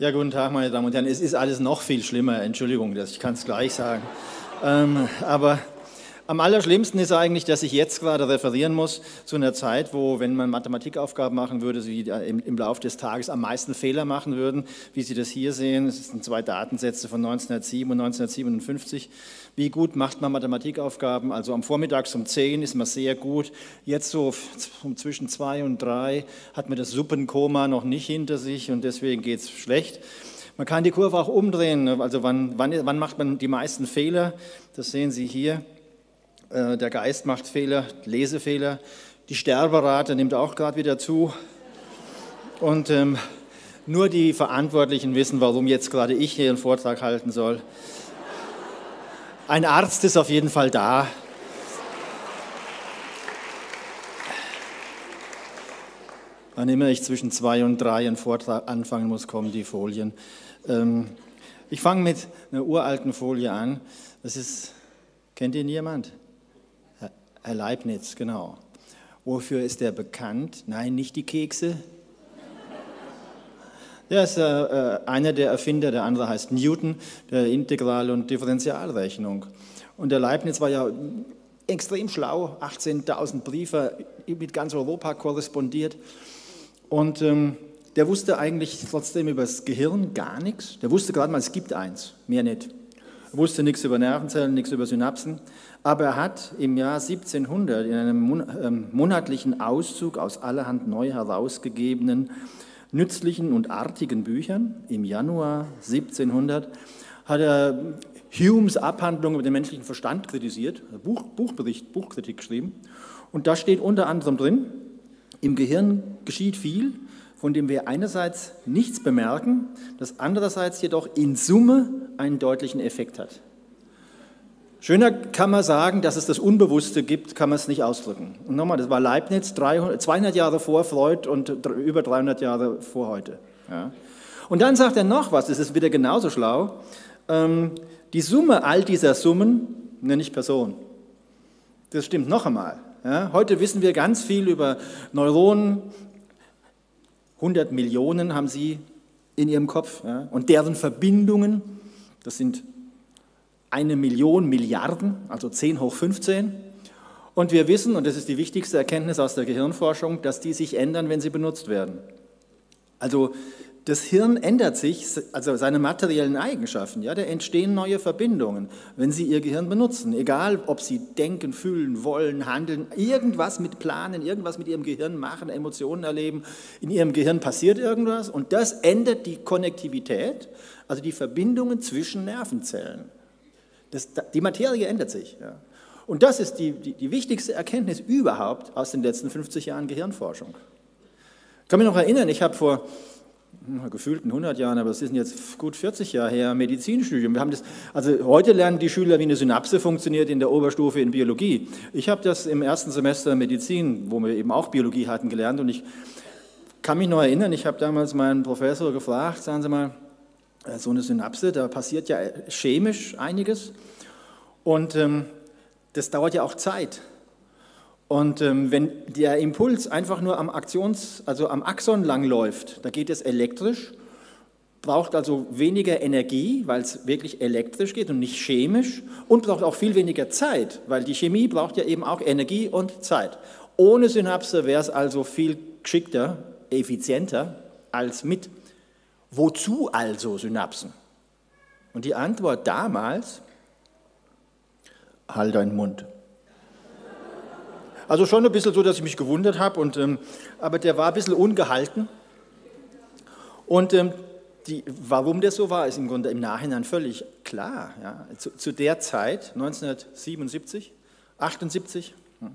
Ja, guten Tag, meine Damen und Herren. Es ist alles noch viel schlimmer. Entschuldigung, ich kann es gleich sagen. Ähm, aber am allerschlimmsten ist eigentlich, dass ich jetzt gerade referieren muss zu einer Zeit, wo, wenn man Mathematikaufgaben machen würde, Sie im, Laufe des Tages am meisten Fehler machen würden, wie Sie das hier sehen. Es sind zwei Datensätze von 1907 und 1957. Wie gut macht man Mathematikaufgaben? Also am Vormittag um 10 ist man sehr gut. Jetzt so um zwischen 2 und 3 hat man das Suppenkoma noch nicht hinter sich und deswegen geht es schlecht. Man kann die Kurve auch umdrehen. Also wann, wann, wann macht man die meisten Fehler? Das sehen Sie hier. Äh, der Geist macht Fehler, Lesefehler. Die Sterberate nimmt auch gerade wieder zu. Und ähm, nur die Verantwortlichen wissen, warum jetzt gerade ich hier einen Vortrag halten soll. Ein Arzt ist auf jeden Fall da. Wann immer ich zwischen zwei und drei einen Vortrag anfangen muss, kommen die Folien. Ähm, ich fange mit einer uralten Folie an. Das ist, kennt ihn jemand? Herr Leibniz, genau. Wofür ist er bekannt? Nein, nicht die Kekse. Er ist äh, äh, einer der Erfinder, der andere heißt Newton, der Integral- und Differentialrechnung. Und der Leibniz war ja extrem schlau, 18.000 Briefe mit ganz Europa korrespondiert. Und ähm, der wusste eigentlich trotzdem über das Gehirn gar nichts. Der wusste gerade mal, es gibt eins, mehr nicht. Er wusste nichts über Nervenzellen, nichts über Synapsen. Aber er hat im Jahr 1700 in einem ähm, monatlichen Auszug aus allerhand neu herausgegebenen nützlichen und artigen Büchern im Januar 1700 hat er Humes Abhandlung über den menschlichen Verstand kritisiert, Buch, Buchbericht, Buchkritik geschrieben. Und da steht unter anderem drin, im Gehirn geschieht viel, von dem wir einerseits nichts bemerken, das andererseits jedoch in Summe einen deutlichen Effekt hat. Schöner kann man sagen, dass es das Unbewusste gibt, kann man es nicht ausdrücken. Und nochmal, das war Leibniz 300, 200 Jahre vor Freud und über 300 Jahre vor heute. Ja. Und dann sagt er noch was, das ist wieder genauso schlau. Ähm, die Summe all dieser Summen nenne ich Person. Das stimmt noch einmal. Ja. Heute wissen wir ganz viel über Neuronen. 100 Millionen haben sie in ihrem Kopf ja, und deren Verbindungen. Das sind eine Million Milliarden, also 10 hoch 15. Und wir wissen, und das ist die wichtigste Erkenntnis aus der Gehirnforschung, dass die sich ändern, wenn sie benutzt werden. Also das Hirn ändert sich, also seine materiellen Eigenschaften, ja, da entstehen neue Verbindungen, wenn Sie Ihr Gehirn benutzen. Egal, ob Sie denken, fühlen, wollen, handeln, irgendwas mit planen, irgendwas mit Ihrem Gehirn machen, Emotionen erleben, in Ihrem Gehirn passiert irgendwas und das ändert die Konnektivität, also die Verbindungen zwischen Nervenzellen. Das, die Materie ändert sich. Ja. Und das ist die, die, die, wichtigste Erkenntnis überhaupt aus den letzten 50 Jahren Gehirnforschung. Ich kann mich noch erinnern, ich habe vor hm, gefühlten 100 Jahren, aber es ist jetzt gut 40 Jahre her, Medizinstudium. Wir haben das, also heute lernen die Schüler, wie eine Synapse funktioniert in der Oberstufe in Biologie. Ich habe das im ersten Semester Medizin, wo wir eben auch Biologie hatten, gelernt und ich kann mich noch erinnern, ich habe damals meinen Professor gefragt, sagen Sie mal, so eine Synapse, da passiert ja chemisch einiges und ähm, das dauert ja auch Zeit. Und ähm, wenn der Impuls einfach nur am Aktions, also am Axon lang läuft, da geht es elektrisch, braucht also weniger Energie, weil es wirklich elektrisch geht und nicht chemisch und braucht auch viel weniger Zeit, weil die Chemie braucht ja eben auch Energie und Zeit. Ohne Synapse wäre es also viel geschickter, effizienter als mit. Wozu also Synapsen? Und die Antwort damals, halt deinen Mund. Also schon ein bisschen so, dass ich mich gewundert habe, und, ähm, aber der war ein bisschen ungehalten. Und ähm, die, warum das so war, ist im Grunde im Nachhinein völlig klar. Ja. Zu, zu, der Zeit, 1977, 78, hm,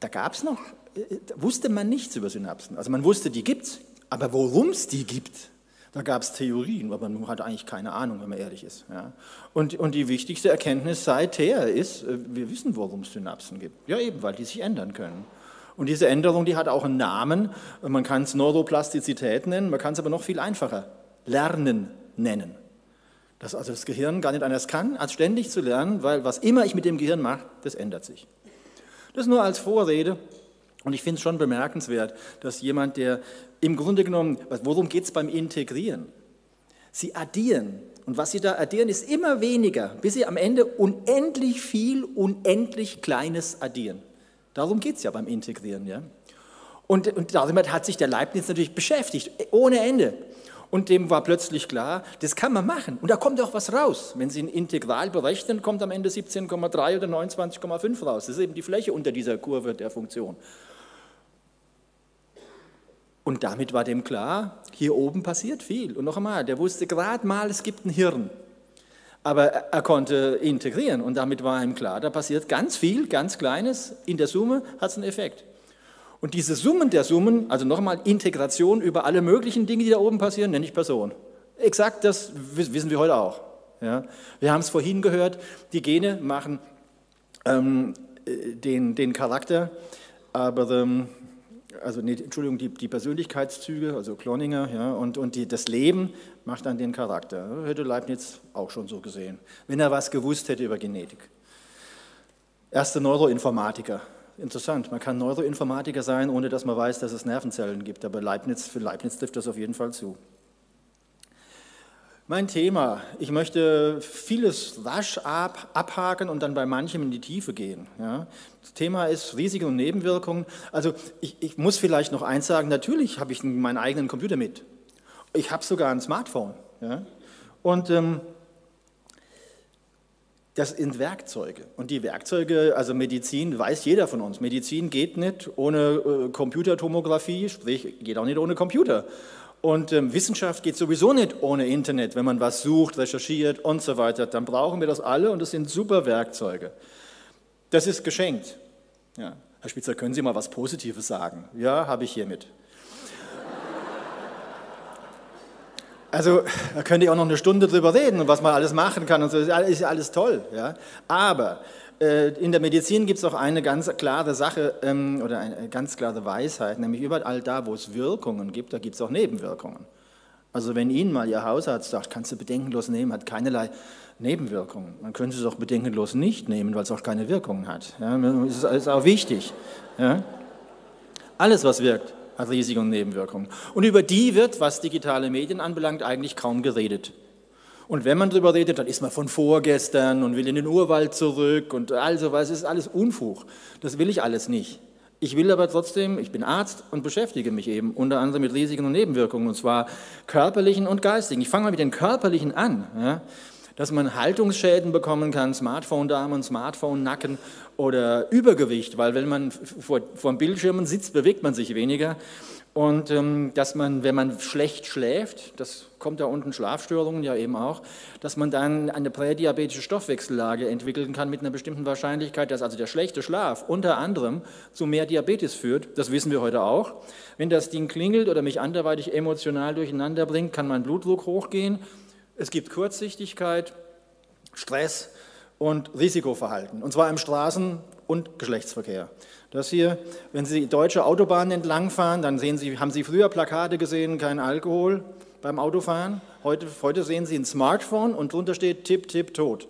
da gab es noch, äh, wusste man nichts über Synapsen. Also man wusste, die gibt es, aber worum es die gibt, da gab es Theorien, aber man hat eigentlich keine Ahnung, wenn man ehrlich ist. Ja. Und, und die wichtigste Erkenntnis seither ist, äh, wir wissen, worum es Synapsen gibt. Ja, eben, weil die sich ändern können. Und diese Änderung, die hat auch einen Namen. Man kann es Neuroplastizität nennen, man kann es aber noch viel einfacher Lernen nennen. Dass also das Gehirn gar nicht anders kann, als ständig zu lernen, weil was immer ich mit dem Gehirn mache, das ändert sich. Das nur als Vorrede Und ich finde es schon bemerkenswert, dass jemand, der im Grunde genommen, worum geht es beim Integrieren? Sie addieren. Und was Sie da addieren, ist immer weniger, bis Sie am Ende unendlich viel, unendlich Kleines addieren. Darum geht es ja beim Integrieren. Ja? Und, und damit hat sich der Leibniz natürlich beschäftigt, ohne Ende. Und dem war plötzlich klar, das kann man machen. Und da kommt auch was raus. Wenn Sie ein Integral berechnen, kommt am Ende 17,3 oder 29,5 raus. Das ist eben die Fläche unter dieser Kurve der Funktion. Und damit war dem klar, hier oben passiert viel. Und noch einmal, der wusste gerade mal, es gibt ein Hirn. Aber er konnte integrieren und damit war ihm klar, da passiert ganz viel, ganz Kleines. In der Summe hat es einen Effekt. Und diese Summen der Summen, also nochmal Integration über alle möglichen Dinge, die da oben passieren, nenne ich Person. Exakt das wissen wir heute auch. Ja. Wir haben es vorhin gehört, die Gene machen ähm, den, den Charakter, aber ähm, also nee, Entschuldigung, die, die Persönlichkeitszüge, also Cloninger, ja, und, und die, das Leben macht dann den Charakter. Hätte Leibniz auch schon so gesehen, wenn er was gewusst hätte über Genetik. Erster Neuroinformatiker, interessant. Man kann Neuroinformatiker sein, ohne dass man weiß, dass es Nervenzellen gibt. Aber Leibniz, für Leibniz trifft das auf jeden Fall zu. Mein Thema. Ich möchte vieles rasch ab, abhaken und dann bei manchem in die Tiefe gehen. Ja. Das Thema ist Risiken und Nebenwirkungen. Also ich, ich muss vielleicht noch eins sagen, natürlich habe ich meinen eigenen Computer mit. Ich habe sogar ein Smartphone. Ja. Und ähm, das sind Werkzeuge. Und die Werkzeuge, also Medizin, weiß jeder von uns. Medizin geht nicht ohne äh, Computertomographie, sprich, geht auch nicht ohne Computer. Und ähm, Wissenschaft geht sowieso nicht ohne Internet, wenn man was sucht, recherchiert und so weiter. Dann brauchen wir das alle und das sind super Werkzeuge. Das ist geschenkt. Ja. Herr Spitzer, können Sie mal was Positives sagen? Ja, habe ich hiermit. Also da könnte ich auch noch eine Stunde drüber reden und was man alles machen kann und so, ist alles toll. Ja? Aber in der Medizin gibt es auch eine ganz klare Sache ähm, oder eine ganz klare Weisheit, nämlich überall da, wo es Wirkungen gibt, da gibt es auch Nebenwirkungen. Also wenn Ihnen mal Ihr Hausarzt sagt, kannst du bedenkenlos nehmen, hat keinerlei Nebenwirkungen. Man könnte es auch bedenkenlos nicht nehmen, weil es auch keine Wirkungen hat. Ja, das ist auch wichtig. Ja? Alles, was wirkt, hat Risiken und Nebenwirkungen. Und über die wird, was digitale Medien anbelangt, eigentlich kaum geredet. Und wenn man darüber redet, dann ist man von vorgestern und will in den Urwald zurück und all sowas, ist alles Unfug. Das will ich alles nicht. Ich will aber trotzdem, ich bin Arzt und beschäftige mich eben unter anderem mit Risiken und Nebenwirkungen, und zwar körperlichen und geistigen. Ich fange mal mit den körperlichen an. Ja dass man Haltungsschäden bekommen kann, Smartphone-Damen, Smartphone-Nacken oder Übergewicht, weil wenn man vor, vor Bildschirmen sitzt, bewegt man sich weniger. Und ähm, dass man, wenn man schlecht schläft, das kommt da unten Schlafstörungen ja eben auch, dass man dann eine prädiabetische Stoffwechsellage entwickeln kann mit einer bestimmten Wahrscheinlichkeit, dass also der schlechte Schlaf unter anderem zu mehr Diabetes führt. Das wissen wir heute auch. Wenn das Ding klingelt oder mich anderweitig emotional durcheinander bringt, kann mein Blutdruck hochgehen. Es gibt Kurzsichtigkeit, Stress und Risikoverhalten, und zwar im Straßen- und Geschlechtsverkehr. Das hier, wenn Sie deutsche Autobahnen entlangfahren, dann sehen Sie, haben Sie früher Plakate gesehen, kein Alkohol beim Autofahren. Heute, heute sehen Sie ein Smartphone und drunter steht Tipp, Tipp, Tot.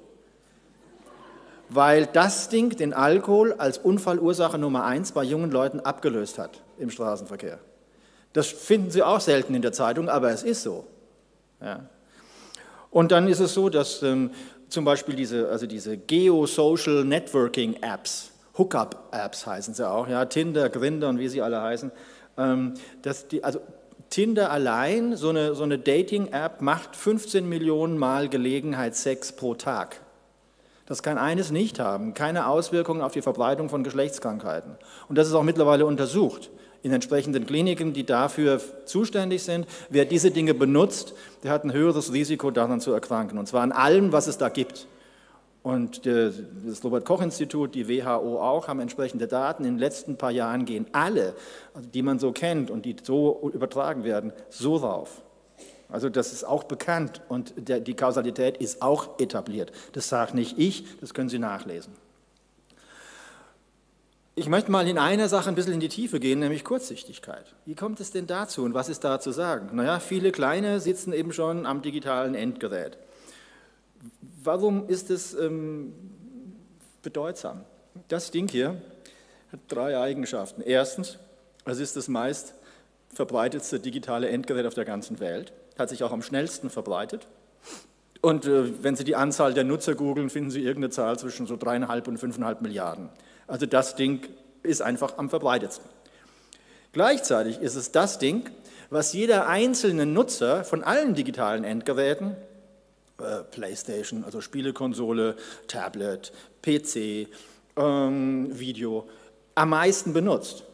Weil das Ding den Alkohol als Unfallursache Nummer eins bei jungen Leuten abgelöst hat im Straßenverkehr. Das finden Sie auch selten in der Zeitung, aber es ist so. Ja. Und dann ist es so, dass ähm, zum Beispiel diese, also diese Geo-Social Networking Apps, Hookup-Apps heißen sie auch, ja, Tinder, Grindr und wie sie alle heißen. Ähm, dass die, also Tinder allein, so eine, so eine Dating-App, macht 15 Millionen Mal Gelegenheitssex pro Tag. Das kann eines nicht haben, keine Auswirkungen auf die Verbreitung von Geschlechtskrankheiten. Und das ist auch mittlerweile untersucht in entsprechenden Kliniken, die dafür zuständig sind. Wer diese Dinge benutzt, der hat ein höheres Risiko, daran zu erkranken. Und zwar an allem, was es da gibt. Und das Robert-Koch-Institut, die WHO auch, haben entsprechende Daten. In den letzten paar Jahren gehen alle, die man so kennt und die so übertragen werden, so rauf. Also das ist auch bekannt und der, die Kausalität ist auch etabliert. Das sage nicht ich, das können Sie nachlesen. Ich möchte mal in einer Sache ein bisschen in die Tiefe gehen, nämlich Kurzsichtigkeit. Wie kommt es denn dazu und was ist da zu sagen? Naja, viele Kleine sitzen eben schon am digitalen Endgerät. Warum ist es ähm, bedeutsam? Das Ding hier hat drei Eigenschaften. Erstens, es ist das meist verbreitetste digitale Endgerät auf der ganzen Welt, hat sich auch am schnellsten verbreitet. Und äh, wenn Sie die Anzahl der Nutzer googeln, finden Sie irgendeine Zahl zwischen so dreieinhalb und fünfeinhalb Milliarden. Also das Ding ist einfach am verbreitetsten. Gleichzeitig ist es das Ding, was jeder einzelne Nutzer von allen digitalen Endgeräten, PlayStation, also Spielekonsole, Tablet, PC, ähm, Video, am meisten benutzt.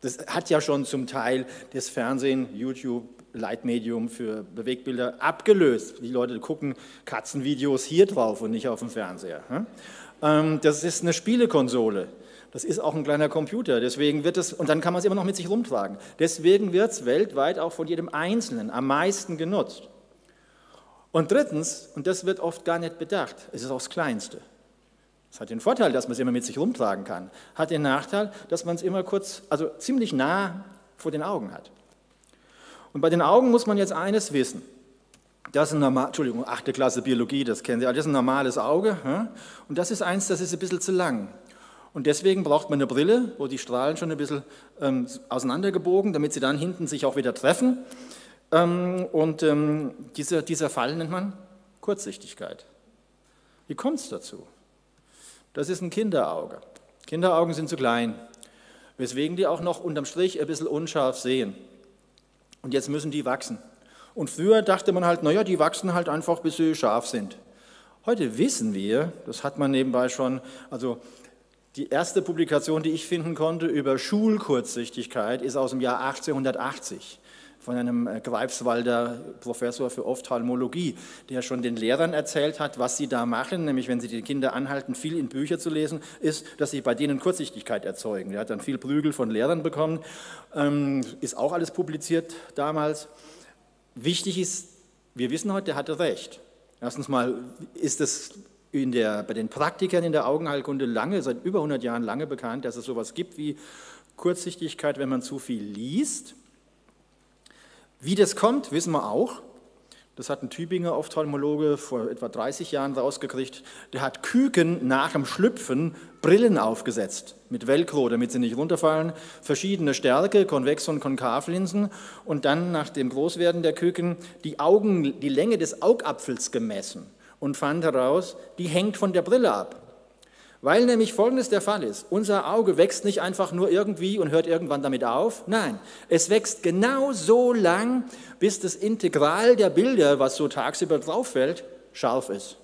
Das hat ja schon zum Teil das Fernsehen, YouTube, Leitmedium für Bewegbilder abgelöst. Die Leute gucken Katzenvideos hier drauf und nicht auf dem Fernseher. Ähm, das ist eine Spielekonsole. Das ist auch ein kleiner Computer, deswegen wird es, und dann kann man es immer noch mit sich rumtragen. Deswegen wird es weltweit auch von jedem Einzelnen am meisten genutzt. Und drittens, und das wird oft gar nicht bedacht, es ist auch das Kleinste. Es hat den Vorteil, dass man es immer mit sich rumtragen kann, hat den Nachteil, dass man es immer kurz, also ziemlich nah vor den Augen hat. Und bei den Augen muss man jetzt eines wissen. Das ist ein normal, Entschuldigung, achte Klasse Biologie, das kennen Sie, das ist ein normales Auge. Und das ist eins, das ist ein bisschen zu lang. Und deswegen braucht man eine Brille, wo die Strahlen schon ein bisschen ähm, auseinandergebogen, damit sie dann hinten sich auch wieder treffen. Ähm, und ähm, dieser, dieser Fall nennt man Kurzsichtigkeit. Wie kommt es dazu? Das ist ein Kinderauge. Kinderaugen sind zu klein, weswegen die auch noch unterm Strich ein bisschen unscharf sehen. Und jetzt müssen die wachsen. Und früher dachte man halt, naja, die wachsen halt einfach, bis sie scharf sind. Heute wissen wir, das hat man nebenbei schon, also die erste Publikation, die ich finden konnte über Schulkurzsichtigkeit, ist aus dem Jahr 1880 von einem äh, Greifswalder Professor für Ophthalmologie, der schon den Lehrern erzählt hat, was sie da machen, nämlich wenn sie die Kinder anhalten, viel in Bücher zu lesen, ist, dass sie bei denen Kurzsichtigkeit erzeugen. Er hat dann viel Prügel von Lehrern bekommen, ähm, ist auch alles publiziert damals. Wichtig ist, wir wissen heute, der hatte recht. Erstens mal ist es in der, bei den Praktikern in der Augenheilkunde lange, seit über 100 Jahren lange bekannt, dass es sowas gibt wie Kurzsichtigkeit, wenn man zu viel liest. Wie das kommt, wissen wir auch. Das hat ein Tübinger Ophthalmologe vor etwa 30 Jahren rausgekriegt. Der hat Küken nach dem Schlüpfen Brillen aufgesetzt mit Velcro, damit sie nicht runterfallen. Verschiedene Stärke, Konvex- und Konkavlinsen. Und dann nach dem Großwerden der Küken die, Augen, die Länge des Augapfels gemessen und fand heraus, die hängt von der Brille ab. Weil nämlich Folgendes der Fall ist, unser Auge wächst nicht einfach nur irgendwie und hört irgendwann damit auf, nein, es wächst genau so lang, bis das Integral der Bilder, was so tagsüber drauf fällt, scharf ist.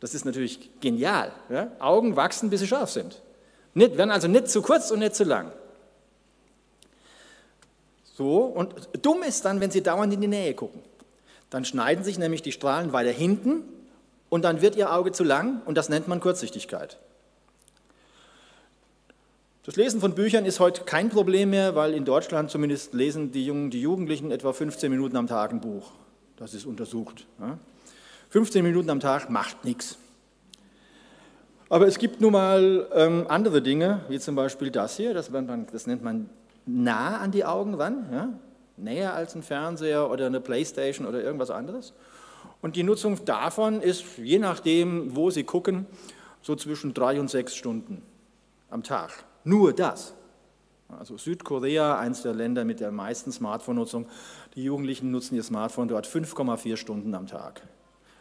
Das ist natürlich genial. Ja? Augen wachsen, bis sie scharf sind. Nicht, werden also nicht zu kurz und nicht zu lang. So, und dumm ist dann, wenn sie dauernd in die Nähe gucken. Dann schneiden sich nämlich die Strahlen weiter hinten und dann wird Ihr Auge zu lang und das nennt man Kurzsichtigkeit. Das Lesen von Büchern ist heute kein Problem mehr, weil in Deutschland zumindest lesen die, Jungen, die Jugendlichen etwa 15 Minuten am Tag ein Buch. Das ist untersucht. 15 Minuten am Tag macht nichts. Aber es gibt nun mal ähm, andere Dinge, wie zum Beispiel das hier, das, nennt man nah an die Augen ran. Näher als ein Fernseher oder eine Playstation oder irgendwas anderes. Und die Nutzung davon ist, je nachdem, wo Sie gucken, so zwischen drei und sechs Stunden am Tag. Nur das. Also Südkorea, eines der Länder mit der meisten Smartphone-Nutzung, die Jugendlichen nutzen ihr Smartphone dort 5,4 Stunden am Tag.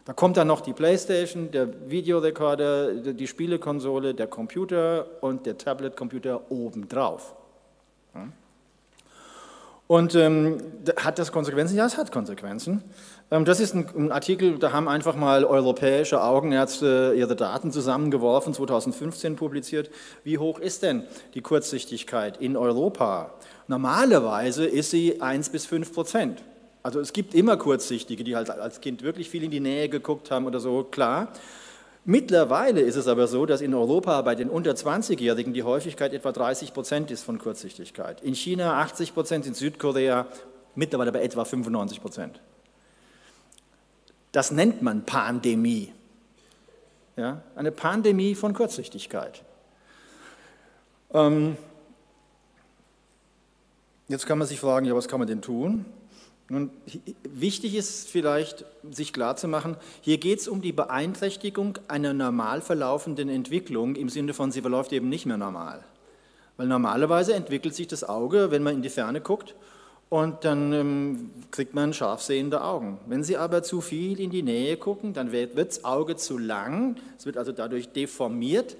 Da kommt dann noch die Playstation, der Videorekorder, die Spielekonsole, der Computer und der Tablet-Computer obendrauf. Und ähm, hat das Konsequenzen? Ja, es hat Konsequenzen. Ähm, das ist ein, ein, Artikel, da haben einfach mal europäische Augenärzte ihre Daten zusammengeworfen, 2015 publiziert. Wie hoch ist denn die Kurzsichtigkeit in Europa? Normalerweise ist sie 1 bis 5 Prozent. Also es gibt immer Kurzsichtige, die halt als Kind wirklich viel in die Nähe geguckt haben oder so, klar. Mittlerweile ist es aber so, dass in Europa bei den unter 20-Jährigen die Häufigkeit etwa 30 Prozent ist von Kurzsichtigkeit. In China 80 Prozent, in Südkorea mittlerweile bei etwa 95 Prozent. Das nennt man Pandemie. Ja, eine Pandemie von Kurzsichtigkeit. Ähm, jetzt kann man sich fragen, ja, was kann man denn tun? Nun, wichtig ist vielleicht, sich klarzumachen, hier geht es um die Beeinträchtigung einer normal verlaufenden Entwicklung im Sinne von, sie verläuft eben nicht mehr normal. Weil normalerweise entwickelt sich das Auge, wenn man in die Ferne guckt, und dann ähm, kriegt man scharf sehende Augen. Wenn Sie aber zu viel in die Nähe gucken, dann wird, das Auge zu lang, es wird also dadurch deformiert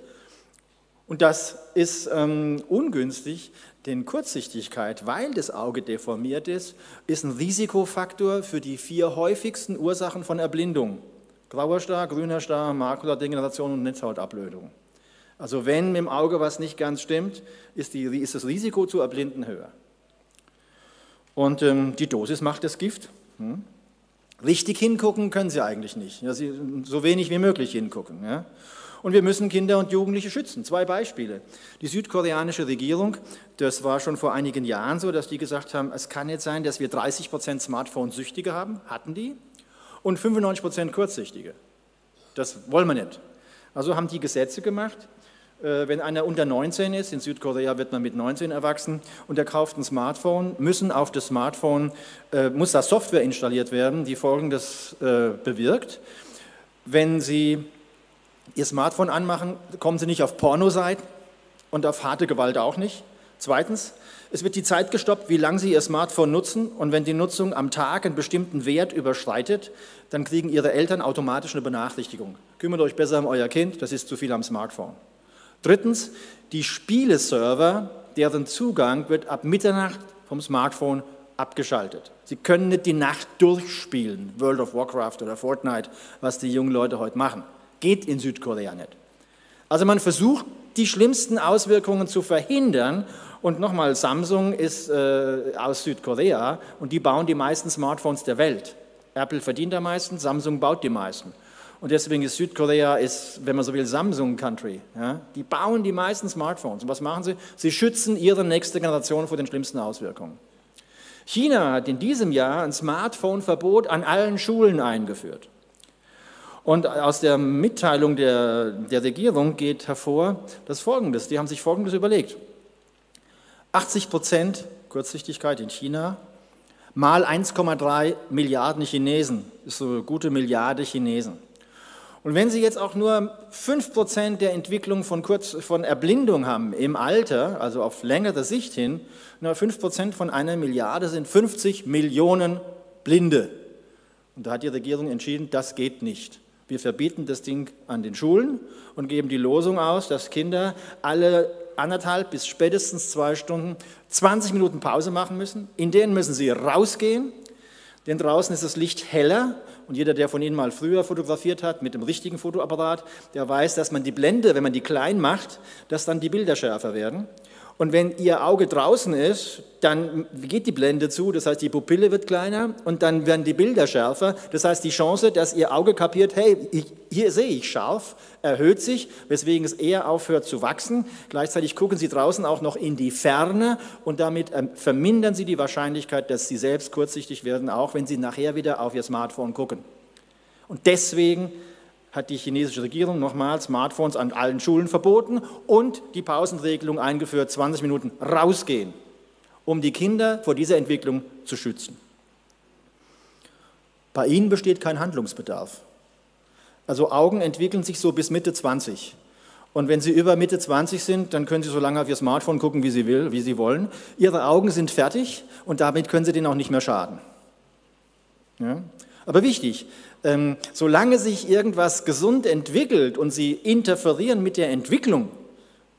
und das ist ähm, ungünstig, denn Kurzsichtigkeit, weil das Auge deformiert ist, ist ein Risikofaktor für die vier häufigsten Ursachen von Erblindung. Grauer Star, grüner Star, Makuladegeneration und Netzhautablödung. Also wenn mit dem Auge was nicht ganz stimmt, ist, die, ist das Risiko zu erblinden höher. Und ähm, die Dosis macht das Gift. Hm? Richtig hingucken können sie eigentlich nicht. Ja, sie, so wenig wie möglich hingucken. Ja? Und wir müssen Kinder und Jugendliche schützen. Zwei Beispiele. Die südkoreanische Regierung, das war schon vor einigen Jahren so, dass die gesagt haben, es kann nicht sein, dass wir 30 Prozent Smartphone-Süchtige haben, hatten die, und 95 Prozent Kurzsichtige. Das wollen wir nicht. Also haben die Gesetze gemacht, äh, wenn einer unter 19 ist, in Südkorea wird man mit 19 erwachsen, und er kauft ein Smartphone, müssen auf das Smartphone, äh, muss da Software installiert werden, die Folgendes äh, bewirkt. Wenn Sie Ihr Smartphone anmachen, kommen Sie nicht auf Pornoseiten und auf harte Gewalt auch nicht. Zweitens, es wird die Zeit gestoppt, wie lange Sie Ihr Smartphone nutzen und wenn die Nutzung am Tag einen bestimmten Wert überschreitet, dann kriegen Ihre Eltern automatisch eine Benachrichtigung. Kümmert euch besser um euer Kind, das ist zu viel am Smartphone. Drittens, die Spieleserver, deren Zugang wird ab Mitternacht vom Smartphone abgeschaltet. Sie können nicht die Nacht durchspielen, World of Warcraft oder Fortnite, was die jungen Leute heute machen. Geht in Südkorea nicht. Also man versucht, die schlimmsten Auswirkungen zu verhindern. Und nochmal, Samsung ist äh, aus Südkorea und die bauen die meisten Smartphones der Welt. Apple verdient am meisten, Samsung baut die meisten. Und deswegen ist Südkorea, ist, wenn man so will, Samsung Country. Ja? Die bauen die meisten Smartphones. Und was machen sie? Sie schützen ihre nächste Generation vor den schlimmsten Auswirkungen. China hat in diesem Jahr ein Smartphone-Verbot an allen Schulen eingeführt. Und aus der Mitteilung der, der Regierung geht hervor das Folgendes. Die haben sich Folgendes überlegt. 80 Prozent Kurzsichtigkeit in China mal 1,3 Milliarden Chinesen, ist so eine gute Milliarde Chinesen. Und wenn Sie jetzt auch nur 5% der Entwicklung von, Kurz, von Erblindung haben im Alter, also auf längere Sicht hin, nur 5% von einer Milliarde sind 50 Millionen Blinde. Und da hat die Regierung entschieden, das geht nicht. Wir verbieten das Ding an den Schulen und geben die Losung aus, dass Kinder alle anderthalb bis spätestens zwei Stunden 20 Minuten Pause machen müssen. In denen müssen sie rausgehen, denn draußen ist das Licht heller und jeder, der von Ihnen mal früher fotografiert hat mit dem richtigen Fotoapparat, der weiß, dass man die Blende, wenn man die klein macht, dass dann die Bilder schärfer werden. Und wenn Ihr Auge draußen ist, dann geht die Blende zu, das heißt, die Pupille wird kleiner und dann werden die Bilder schärfer. Das heißt, die Chance, dass Ihr Auge kapiert, hey, hier sehe ich scharf, erhöht sich, weswegen es eher aufhört zu wachsen. Gleichzeitig gucken Sie draußen auch noch in die Ferne und damit ähm, vermindern Sie die Wahrscheinlichkeit, dass Sie selbst kurzsichtig werden, auch wenn Sie nachher wieder auf Ihr Smartphone gucken. Und deswegen hat die chinesische Regierung nochmals Smartphones an allen Schulen verboten und die Pausenregelung eingeführt, 20 Minuten rausgehen, um die Kinder vor dieser Entwicklung zu schützen. Bei ihnen besteht kein Handlungsbedarf. Also Augen entwickeln sich so bis Mitte 20. Und wenn Sie über Mitte 20 sind, dann können Sie so lange auf Ihr Smartphone gucken, wie Sie, will, wie Sie wollen. Ihre Augen sind fertig und damit können Sie denen auch nicht mehr schaden. Ja? Aber wichtig, ähm, solange sich irgendwas gesund entwickelt und Sie interferieren mit der Entwicklung,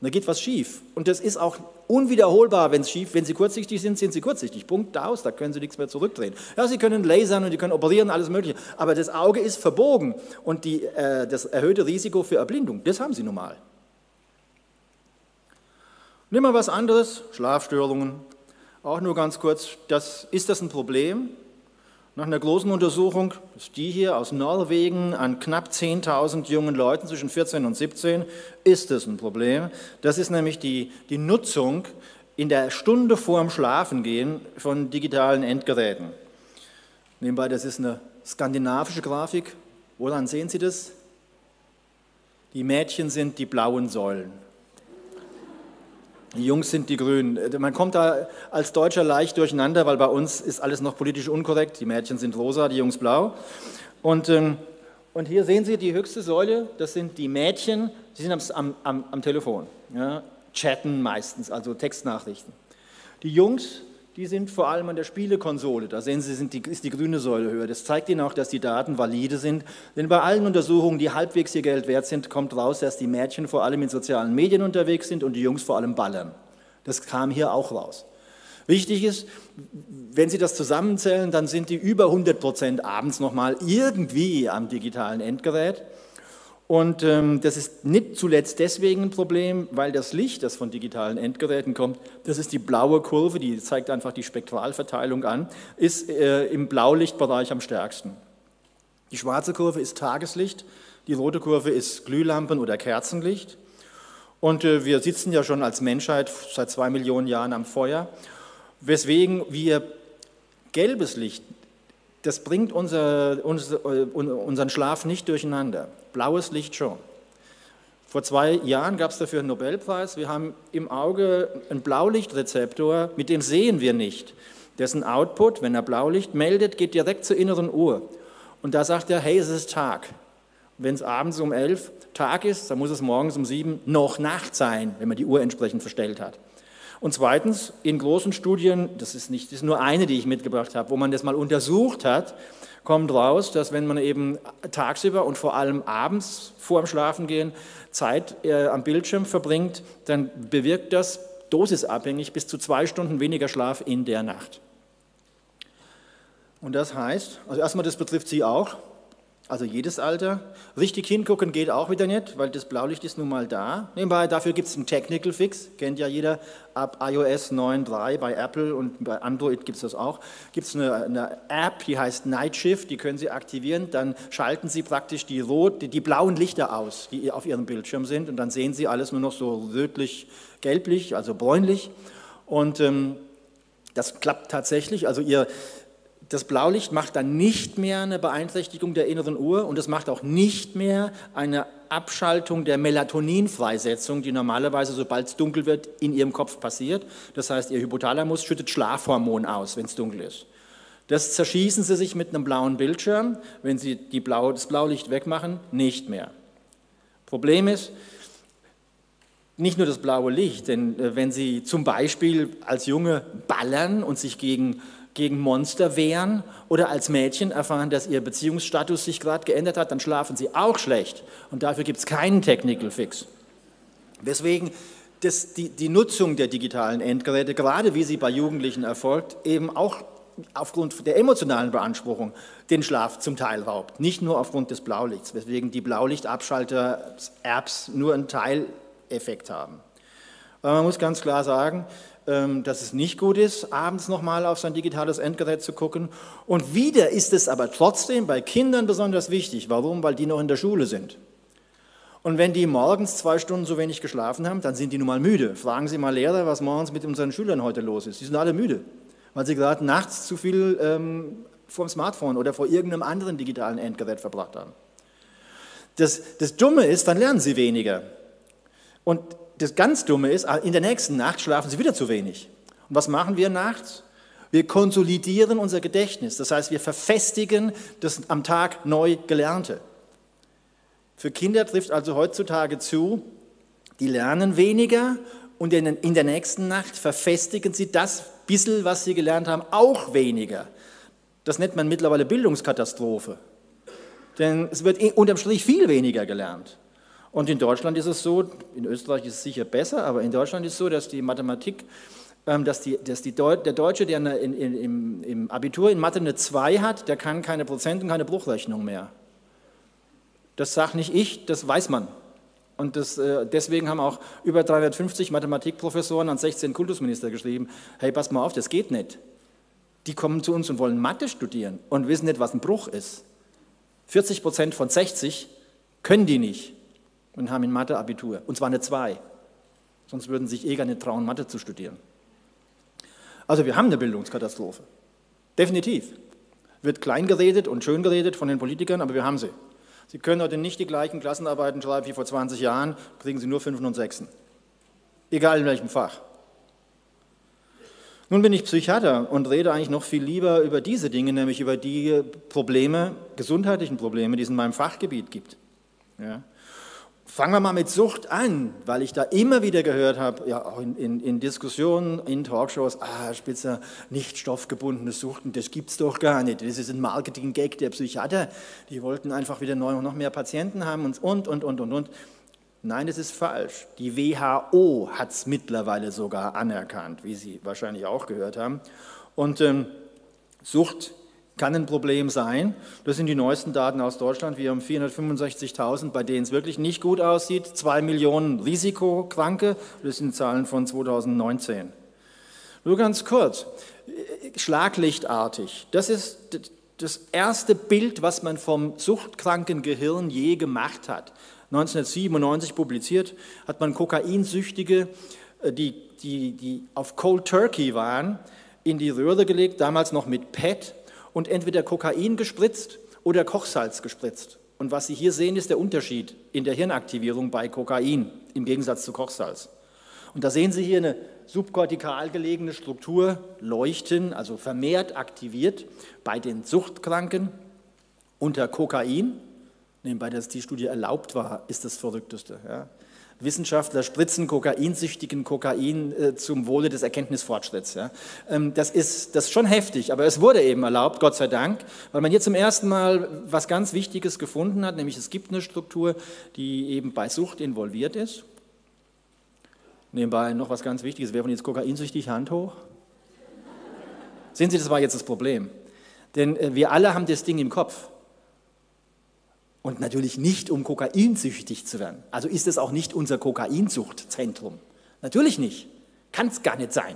da geht was schief. Und das ist auch unwiederholbar, wenn es schief, wenn Sie kurzsichtig sind, sind Sie kurzsichtig. Punkt aus, da können Sie nichts mehr zurückdrehen. Ja, Sie können lasern und Sie können operieren, alles Mögliche. Aber das Auge ist verbogen und die, äh, das erhöhte Risiko für Erblindung, das haben Sie normal. Nimm mal was anderes, Schlafstörungen. Auch nur ganz kurz, das, ist das ein Problem? Nach einer großen Untersuchung, ist die hier aus Norwegen, an knapp 10.000 jungen Leuten zwischen 14 und 17, ist es ein Problem. Das ist nämlich die, die Nutzung in der Stunde vorm Schlafengehen von digitalen Endgeräten. Nebenbei, das ist eine skandinavische Grafik. Woran sehen Sie das? Die Mädchen sind die blauen Säulen. Die Jungs sind die Grünen. Man kommt da als Deutscher leicht durcheinander, weil bei uns ist alles noch politisch unkorrekt. Die Mädchen sind rosa, die Jungs blau. Und, ähm, und hier sehen Sie die höchste Säule, das sind die Mädchen, die sind am, am, am Telefon. Ja. chatten meistens, also Textnachrichten. Die Jungs, die sind vor allem an der Spielekonsole. Da sehen Sie, die, ist die grüne Säule höher. Das zeigt Ihnen auch, dass die Daten valide sind. Denn bei allen Untersuchungen, die halbwegs ihr Geld wert sind, kommt raus, dass die Mädchen vor allem in sozialen Medien unterwegs sind und die Jungs vor allem ballern. Das kam hier auch raus. Wichtig ist, wenn Sie das zusammenzählen, dann sind die über 100 Prozent abends nochmal irgendwie am digitalen Endgerät. Und ähm, das ist nicht zuletzt deswegen ein Problem, weil das Licht, das von digitalen Endgeräten kommt, das ist die blaue Kurve, die zeigt einfach die Spektralverteilung an, ist äh, im Blaulichtbereich am stärksten. Die schwarze Kurve ist Tageslicht, die rote Kurve ist Glühlampen- oder Kerzenlicht. Und äh, wir sitzen ja schon als Menschheit seit zwei Millionen Jahren am Feuer, weswegen wir gelbes Licht das bringt unser, unser, unseren Schlaf nicht durcheinander. Blaues Licht schon. Vor zwei Jahren gab es dafür einen Nobelpreis. Wir haben im Auge einen Blaulichtrezeptor, mit dem sehen wir nicht. Dessen Output, wenn er Blaulicht meldet, geht direkt zur inneren Uhr. Und da sagt er, hey, es ist Tag. Wenn es abends um elf Tag ist, dann muss es morgens um sieben noch Nacht sein, wenn man die Uhr entsprechend verstellt hat. Und zweitens, in großen Studien, das ist, nicht, das ist nur eine, die ich mitgebracht habe, wo man das mal untersucht hat, kommt raus, dass wenn man eben tagsüber und vor allem abends vor dem Schlafengehen Zeit äh, am Bildschirm verbringt, dann bewirkt das dosisabhängig bis zu zwei Stunden weniger Schlaf in der Nacht. Und das heißt, also erstmal, das betrifft Sie auch, also jedes Alter. Richtig hingucken geht auch wieder nicht, weil das Blaulicht ist nun mal da. Nebenbei, dafür gibt es einen Technical Fix, kennt ja jeder, ab iOS 9.3 bei Apple und bei Android gibt es das auch. Gibt es eine, eine, App, die heißt Night Shift, die können Sie aktivieren, dann schalten Sie praktisch die, rot, die, die blauen Lichter aus, die auf Ihrem Bildschirm sind und dann sehen Sie alles nur noch so rötlich-gelblich, also bräunlich. Und ähm, das klappt tatsächlich, also Ihr das Blaulicht macht dann nicht mehr eine Beeinträchtigung der inneren Uhr und es macht auch nicht mehr eine Abschaltung der Melatoninfreisetzung, die normalerweise, sobald es dunkel wird, in Ihrem Kopf passiert. Das heißt, Ihr Hypothalamus schüttet Schlafhormon aus, wenn es dunkel ist. Das zerschießen Sie sich mit einem blauen Bildschirm, wenn Sie Blau, das Blaulicht wegmachen, nicht mehr. Problem ist, nicht nur das blaue Licht, denn äh, wenn Sie zum Beispiel als Junge ballern und sich gegen gegen Monster wehren oder als Mädchen erfahren, dass ihr Beziehungsstatus sich gerade geändert hat, dann schlafen sie auch schlecht. Und dafür gibt es keinen Technical Fix. Deswegen das, die, die Nutzung der digitalen Endgeräte, gerade wie sie bei Jugendlichen erfolgt, eben auch aufgrund der emotionalen Beanspruchung den Schlaf zum Teil raubt, nicht nur aufgrund des Blaulichts, weswegen die Blaulichtabschalter-Apps nur einen Teileffekt haben. Aber man muss ganz klar sagen, dass es nicht gut ist, abends nochmal auf sein digitales Endgerät zu gucken. Und wieder ist es aber trotzdem bei Kindern besonders wichtig. Warum? Weil die noch in der Schule sind. Und wenn die morgens zwei Stunden so wenig geschlafen haben, dann sind die nun mal müde. Fragen Sie mal Lehrer, was morgens mit unseren Schülern heute los ist. Die sind alle müde, weil sie gerade nachts zu viel ähm, vor dem Smartphone oder vor irgendeinem anderen digitalen Endgerät verbracht haben. Das, das Dumme ist, dann lernen sie weniger. Und das ganz Dumme ist, in der nächsten Nacht schlafen sie wieder zu wenig. Und was machen wir nachts? Wir konsolidieren unser Gedächtnis. Das heißt, wir verfestigen das am Tag neu Gelernte. Für Kinder trifft also heutzutage zu, die lernen weniger und in der nächsten Nacht verfestigen sie das bisschen, was sie gelernt haben, auch weniger. Das nennt man mittlerweile Bildungskatastrophe. Denn es wird unterm Strich viel weniger gelernt. Und in Deutschland ist es so, in Österreich ist es sicher besser, aber in Deutschland ist es so, dass die Mathematik, ähm, dass, die, dass die Deu der Deutsche, der in, in, im, im Abitur in Mathe eine 2 hat, der kann keine Prozent- und keine Bruchrechnung mehr. Das sagt nicht ich, das weiß man. Und das, äh, deswegen haben auch über 350 Mathematikprofessoren an 16 Kultusminister geschrieben, hey, pass mal auf, das geht nicht. Die kommen zu uns und wollen Mathe studieren und wissen nicht, was ein Bruch ist. 40 Prozent von 60 können die nicht und haben in Mathe Abitur. Und zwar eine 2. Sonst würden sich eh gar nicht trauen, Mathe zu studieren. Also wir haben eine Bildungskatastrophe. Definitiv. Wird klein geredet und schön geredet von den Politikern, aber wir haben sie. Sie können heute nicht die gleichen Klassenarbeiten schreiben wie vor 20 Jahren, kriegen Sie nur Fünfen und Sechsen. Egal in welchem Fach. Nun bin ich Psychiater und rede eigentlich noch viel lieber über diese Dinge, nämlich über die Probleme, gesundheitlichen Probleme, die es in meinem Fachgebiet gibt. Ja Fangen wir mal mit Sucht an, weil ich da immer wieder gehört habe, ja auch in, in, in Diskussionen, in Talkshows, ah, Spitzer, nicht stoffgebundene Suchten, das gibt es doch gar nicht. Das ist ein Marketing-Gag der Psychiater. Die wollten einfach wieder neu, noch mehr Patienten haben und, und, und, und, und. und. Nein, das ist falsch. Die WHO hat es mittlerweile sogar anerkannt, wie Sie wahrscheinlich auch gehört haben. Und ähm, Sucht kann ein Problem sein. Das sind die neuesten Daten aus Deutschland. Wir haben 465.000, bei denen es wirklich nicht gut aussieht. Zwei Millionen Risikokranke. Das sind Zahlen von 2019. Nur ganz kurz, schlaglichtartig. Das ist das erste Bild, was man vom suchtkranken Gehirn je gemacht hat. 1997 publiziert, hat man Kokainsüchtige, äh, die, die, die auf Cold Turkey waren, in die Röhre gelegt, damals noch mit PET, und entweder Kokain gespritzt oder Kochsalz gespritzt. Und was Sie hier sehen, ist der Unterschied in der Hirnaktivierung bei Kokain im Gegensatz zu Kochsalz. Und da sehen Sie hier eine subkortikal gelegene Struktur leuchten, also vermehrt aktiviert bei den Suchtkranken unter Kokain nebenbei, dass die Studie erlaubt war, ist das Verrückteste. Ja. Wissenschaftler spritzen kokainsüchtigen Kokain äh, zum Wohle des Erkenntnisfortschritts. Ja. Ähm, das, ist, das ist schon heftig, aber es wurde eben erlaubt, Gott sei Dank, weil man hier zum ersten Mal was ganz Wichtiges gefunden hat, nämlich es gibt eine Struktur, die eben bei Sucht involviert ist. Nebenbei noch was ganz Wichtiges, wer von jetzt kokainsüchtig, Hand hoch? Sehen Sie, das war jetzt das Problem. Denn äh, wir alle haben das Ding im Kopf. Und natürlich nicht, um kokainsüchtig zu werden. Also ist es auch nicht unser Kokainsuchtzentrum. Natürlich nicht. Kann es gar nicht sein.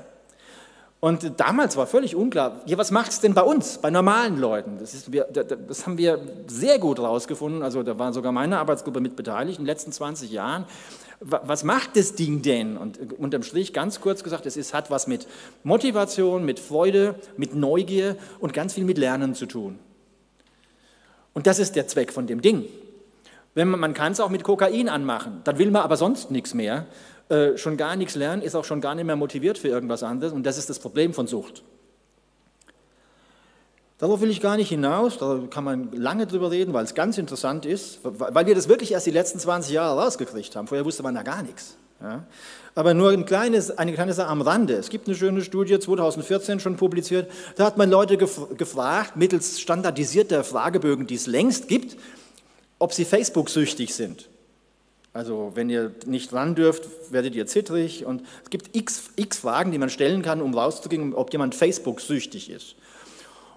Und damals war völlig unklar, ja, was macht es denn bei uns, bei normalen Leuten? Das, ist, wir, das haben wir sehr gut rausgefunden. Also da war sogar meine Arbeitsgruppe mit beteiligt in den letzten 20 Jahren. Was macht das Ding denn? Und unterm Strich ganz kurz gesagt, es ist, hat was mit Motivation, mit Freude, mit Neugier und ganz viel mit Lernen zu tun. Und das ist der Zweck von dem Ding. Wenn man, man kann es auch mit Kokain anmachen, dann will man aber sonst nichts mehr, äh, schon gar nichts lernen, ist auch schon gar nicht mehr motiviert für irgendwas anderes und das ist das Problem von Sucht. Darauf will ich gar nicht hinaus, da kann man lange drüber reden, weil es ganz interessant ist, weil wir das wirklich erst die letzten 20 Jahre rausgekriegt haben. Vorher wusste man da gar nichts. Ja. Aber nur ein kleines, eine kleine Sache am Rande. Es gibt eine schöne Studie, 2014 schon publiziert, da hat man Leute gef gefragt, mittels standardisierter Fragebögen, die es längst gibt, ob sie Facebook-süchtig sind. Also wenn ihr nicht ran dürft, werdet ihr zittrig. Und es gibt x, x Fragen, die man stellen kann, um rauszukriegen, ob jemand Facebook-süchtig ist.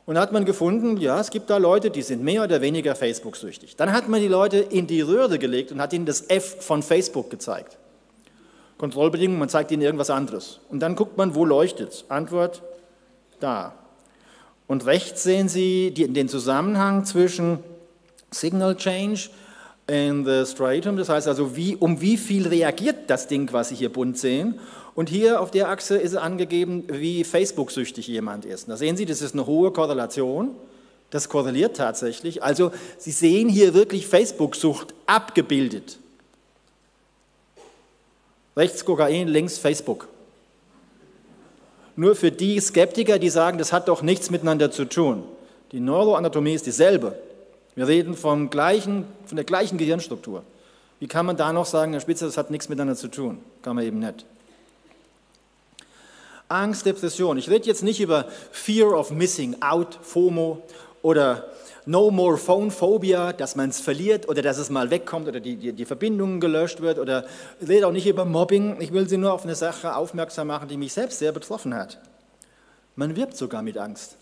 Und da hat man gefunden, ja, es gibt da Leute, die sind mehr oder weniger Facebook-süchtig. Dann hat man die Leute in die Röhre gelegt und hat ihnen das F von Facebook gezeigt. Kontrollbedingungen, man zeigt ihnen irgendwas anderes. Und dann guckt man, wo leuchtet es? Antwort, da. Und rechts sehen Sie den Zusammenhang zwischen Signal Change in the Stratum, das heißt also, wie, um wie viel reagiert das Ding, was Sie hier bunt sehen. Und hier auf der Achse ist angegeben, wie Facebook-süchtig jemand ist. da sehen Sie, das ist eine hohe Korrelation. Das korreliert tatsächlich. Also Sie sehen hier wirklich Facebook-Sucht abgebildet. Rechts Kokain, links Facebook. Nur für die Skeptiker, die sagen, das hat doch nichts miteinander zu tun. Die Neuroanatomie ist dieselbe. Wir reden vom gleichen, von der gleichen Gehirnstruktur. Wie kann man da noch sagen, Herr Spitzer, das hat nichts miteinander zu tun? Kann man eben nicht. Angst, Depression. Ich rede jetzt nicht über Fear of Missing Out, FOMO oder No More Phone Phobia, dass man es verliert oder dass es mal wegkommt oder die, die, die Verbindung gelöscht wird oder ich rede auch nicht über Mobbing. Ich will Sie nur auf eine Sache aufmerksam machen, die mich selbst sehr betroffen hat. Man wirbt sogar mit Angst.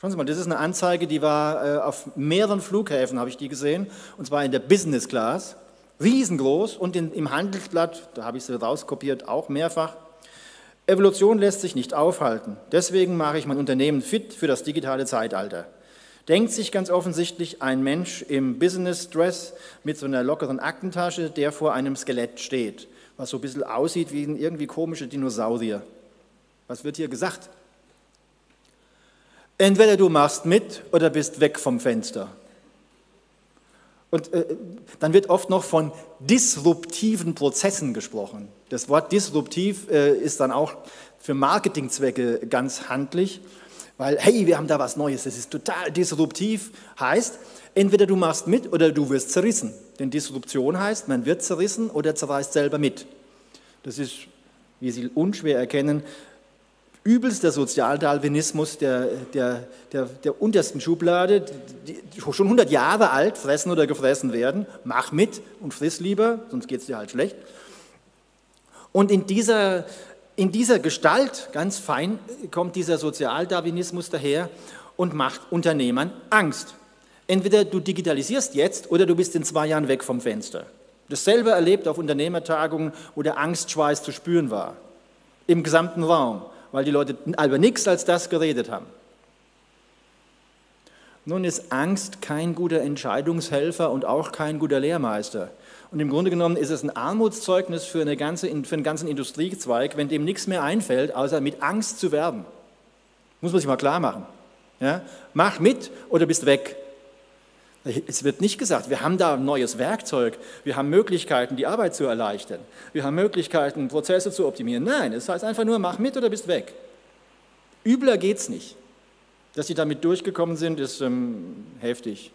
Schauen Sie mal, das ist eine Anzeige, die war äh, auf mehreren Flughäfen, habe ich die gesehen, und zwar in der Business Class, riesengroß und in, im Handelsblatt, da habe ich sie rauskopiert, auch mehrfach. Evolution lässt sich nicht aufhalten. Deswegen mache ich mein Unternehmen fit für das digitale Zeitalter denkt sich ganz offensichtlich ein Mensch im Business-Dress mit so einer lockeren Aktentasche, der vor einem Skelett steht, was so ein bisschen aussieht wie ein irgendwie komischer Dinosaurier. Was wird hier gesagt? Entweder du machst mit oder bist weg vom Fenster. Und äh, dann wird oft noch von disruptiven Prozessen gesprochen. Das Wort disruptiv äh, ist dann auch für Marketingzwecke ganz handlich Weil, hey, wir haben da was Neues, das ist total disruptiv. Heißt, entweder du machst mit oder du wirst zerrissen. Denn Disruption heißt, man wird zerrissen oder zerreißt selber mit. Das ist, wie Sie unschwer erkennen, übelster Sozialdarwinismus der, der, der, der untersten Schublade, schon 100 Jahre alt, fressen oder gefressen werden. Mach mit und friss lieber, sonst geht es dir halt schlecht. Und in dieser, in dieser Gestalt, ganz fein, kommt dieser Sozialdarwinismus daher und macht Unternehmern Angst. Entweder du digitalisierst jetzt oder du bist in zwei Jahren weg vom Fenster. Dasselbe erlebt auf Unternehmertagungen, wo der Angstschweiß zu spüren war. Im gesamten Raum weil die Leute über nichts als das geredet haben. Nun ist Angst kein guter Entscheidungshelfer und auch kein guter Lehrmeister. Und im Grunde genommen ist es ein Armutszeugnis für, eine ganze, für einen ganzen Industriezweig, wenn dem nichts mehr einfällt, außer mit Angst zu werben. Muss man sich mal klar machen. Ja? Mach mit oder bist weg. Es wird nicht gesagt, wir haben da ein neues Werkzeug, wir haben Möglichkeiten, die Arbeit zu erleichtern, wir haben Möglichkeiten, Prozesse zu optimieren. Nein, es heißt einfach nur, mach mit oder bist weg. Übler geht es nicht. Dass sie damit durchgekommen sind, ist ähm, heftig.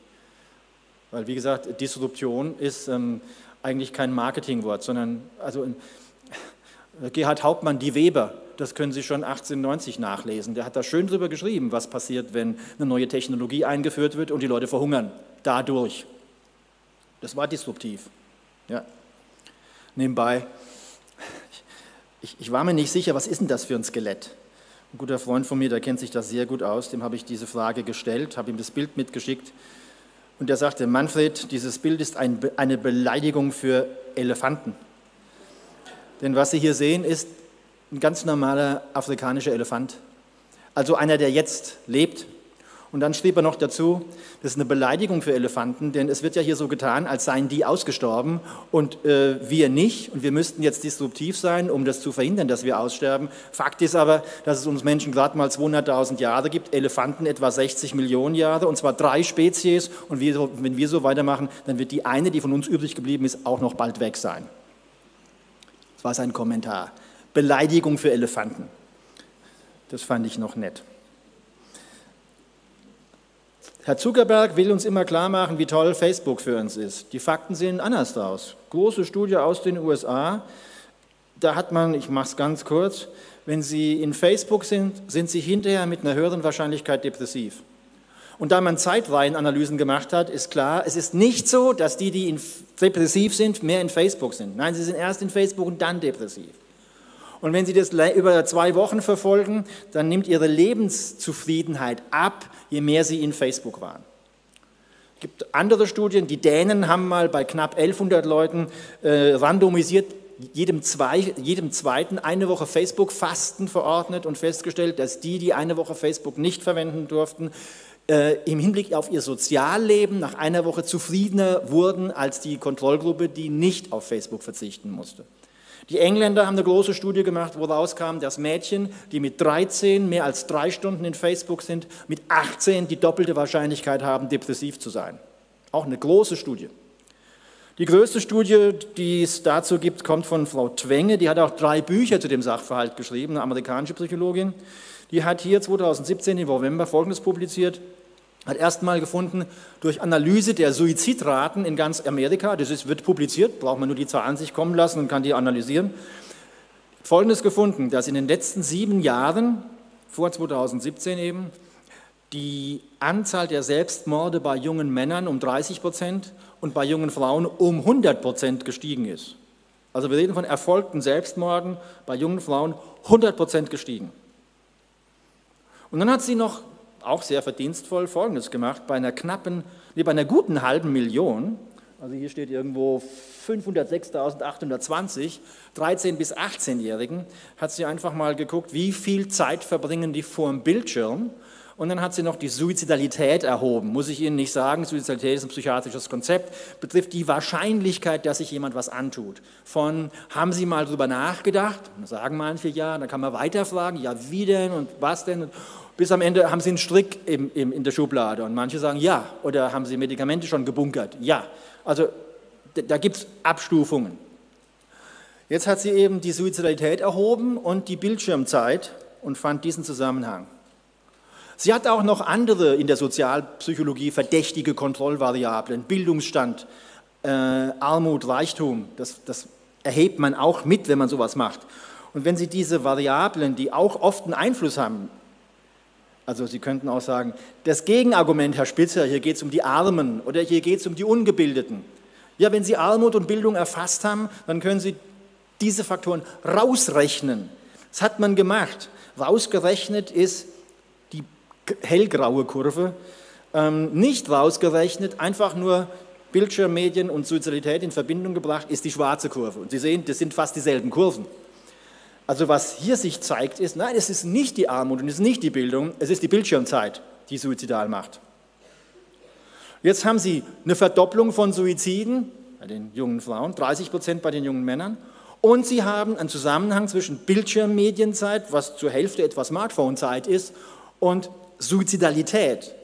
Weil, wie gesagt, Disruption ist ähm, eigentlich kein Marketingwort, sondern, also äh, Gerhard Hauptmann, die Weber, das können Sie schon 1890 nachlesen. Der hat da schön drüber geschrieben, was passiert, wenn eine neue Technologie eingeführt wird und die Leute verhungern dadurch. Das war disruptiv. Ja. Nebenbei, ich, ich war mir nicht sicher, was ist denn das für ein Skelett? Ein guter Freund von mir, der kennt sich das sehr gut aus, dem habe ich diese Frage gestellt, habe ihm das Bild mitgeschickt und der sagte, Manfred, dieses Bild ist ein, eine Beleidigung für Elefanten. Denn was Sie hier sehen, ist ein ganz normaler afrikanischer Elefant. Also einer, der jetzt lebt, und dann schrieb er noch dazu, das ist eine Beleidigung für Elefanten, denn es wird ja hier so getan, als seien die ausgestorben und äh, wir nicht. Und wir müssten jetzt disruptiv sein, um das zu verhindern, dass wir aussterben. Fakt ist aber, dass es uns Menschen gerade mal 200.000 Jahre gibt, Elefanten etwa 60 Millionen Jahre, und zwar drei Spezies. Und wir, wenn wir so weitermachen, dann wird die eine, die von uns übrig geblieben ist, auch noch bald weg sein. Das war sein Kommentar. Beleidigung für Elefanten. Das fand ich noch nett. Herr Zuckerberg will uns immer klar machen, wie toll Facebook für uns ist. Die Fakten sehen anders aus. Große Studie aus den USA, da hat man, ich mache es ganz kurz, wenn Sie in Facebook sind, sind Sie hinterher mit einer höheren Wahrscheinlichkeit depressiv. Und da man Zeitreihenanalysen gemacht hat, ist klar, es ist nicht so, dass die, die depressiv sind, mehr in Facebook sind. Nein, sie sind erst in Facebook und dann depressiv. Und wenn Sie das über zwei Wochen verfolgen, dann nimmt Ihre Lebenszufriedenheit ab, je mehr Sie in Facebook waren. Es gibt andere Studien, die Dänen haben mal bei knapp 1100 Leuten äh, randomisiert, jedem, zwei, jedem zweiten eine Woche Facebook-Fasten verordnet und festgestellt, dass die, die eine Woche Facebook nicht verwenden durften, äh, im Hinblick auf ihr Sozialleben nach einer Woche zufriedener wurden als die Kontrollgruppe, die nicht auf Facebook verzichten musste. Die Engländer haben eine große Studie gemacht, wo rauskam, dass Mädchen, die mit 13 mehr als drei Stunden in Facebook sind, mit 18 die doppelte Wahrscheinlichkeit haben, depressiv zu sein. Auch eine große Studie. Die größte Studie, die es dazu gibt, kommt von Frau Twenge. Die hat auch drei Bücher zu dem Sachverhalt geschrieben, eine amerikanische Psychologin. Die hat hier 2017 im November Folgendes publiziert hat erstmal gefunden, durch Analyse der Suizidraten in ganz Amerika, das ist, wird publiziert, braucht man nur die Zahlen sich kommen lassen und kann die analysieren, Folgendes gefunden, dass in den letzten sieben Jahren, vor 2017 eben, die Anzahl der Selbstmorde bei jungen Männern um 30 Prozent und bei jungen Frauen um 100 Prozent gestiegen ist. Also wir reden von erfolgten Selbstmorden bei jungen Frauen 100 Prozent gestiegen. Und dann hat sie noch auch sehr verdienstvoll Folgendes gemacht. Bei einer knappen, nee, bei einer guten halben Million, also hier steht irgendwo 506.820, 13- bis 18-Jährigen, hat sie einfach mal geguckt, wie viel Zeit verbringen die vor dem Bildschirm. Und dann hat sie noch die Suizidalität erhoben. Muss ich Ihnen nicht sagen, Suizidalität ist ein psychiatrisches Konzept, betrifft die Wahrscheinlichkeit, dass sich jemand was antut. Von, haben Sie mal darüber nachgedacht? Sagen manche ja, dann kann man weiterfragen, ja, wie denn und was denn? Bis am Ende haben sie einen Strick im, im, in der Schublade und manche sagen ja oder haben sie Medikamente schon gebunkert, ja. Also da gibt es Abstufungen. Jetzt hat sie eben die Suizidalität erhoben und die Bildschirmzeit und fand diesen Zusammenhang. Sie hat auch noch andere in der Sozialpsychologie verdächtige Kontrollvariablen, Bildungsstand, äh, Armut, Reichtum. Das, das erhebt man auch mit, wenn man sowas macht. Und wenn Sie diese Variablen, die auch oft einen Einfluss haben, also Sie könnten auch sagen, das Gegenargument, Herr Spitzer, hier geht es um die Armen oder hier geht es um die Ungebildeten. Ja, wenn Sie Armut und Bildung erfasst haben, dann können Sie diese Faktoren rausrechnen. Das hat man gemacht. Rausgerechnet ist die hellgraue Kurve, ähm, nicht rausgerechnet, einfach nur Bildschirmmedien und Suizidalität in Verbindung gebracht, ist die schwarze Kurve. Und Sie sehen, das sind fast dieselben Kurven. Also was hier sich zeigt, ist, nein, es ist nicht die Armut und es ist nicht die Bildung, es ist die Bildschirmzeit, die suizidal macht. Jetzt haben Sie eine Verdopplung von Suiziden bei den jungen Frauen, 30 Prozent bei den jungen Männern. Und Sie haben einen Zusammenhang zwischen Bildschirmmedienzeit, was zur Hälfte etwa Smartphone-Zeit ist, und Suizidalität.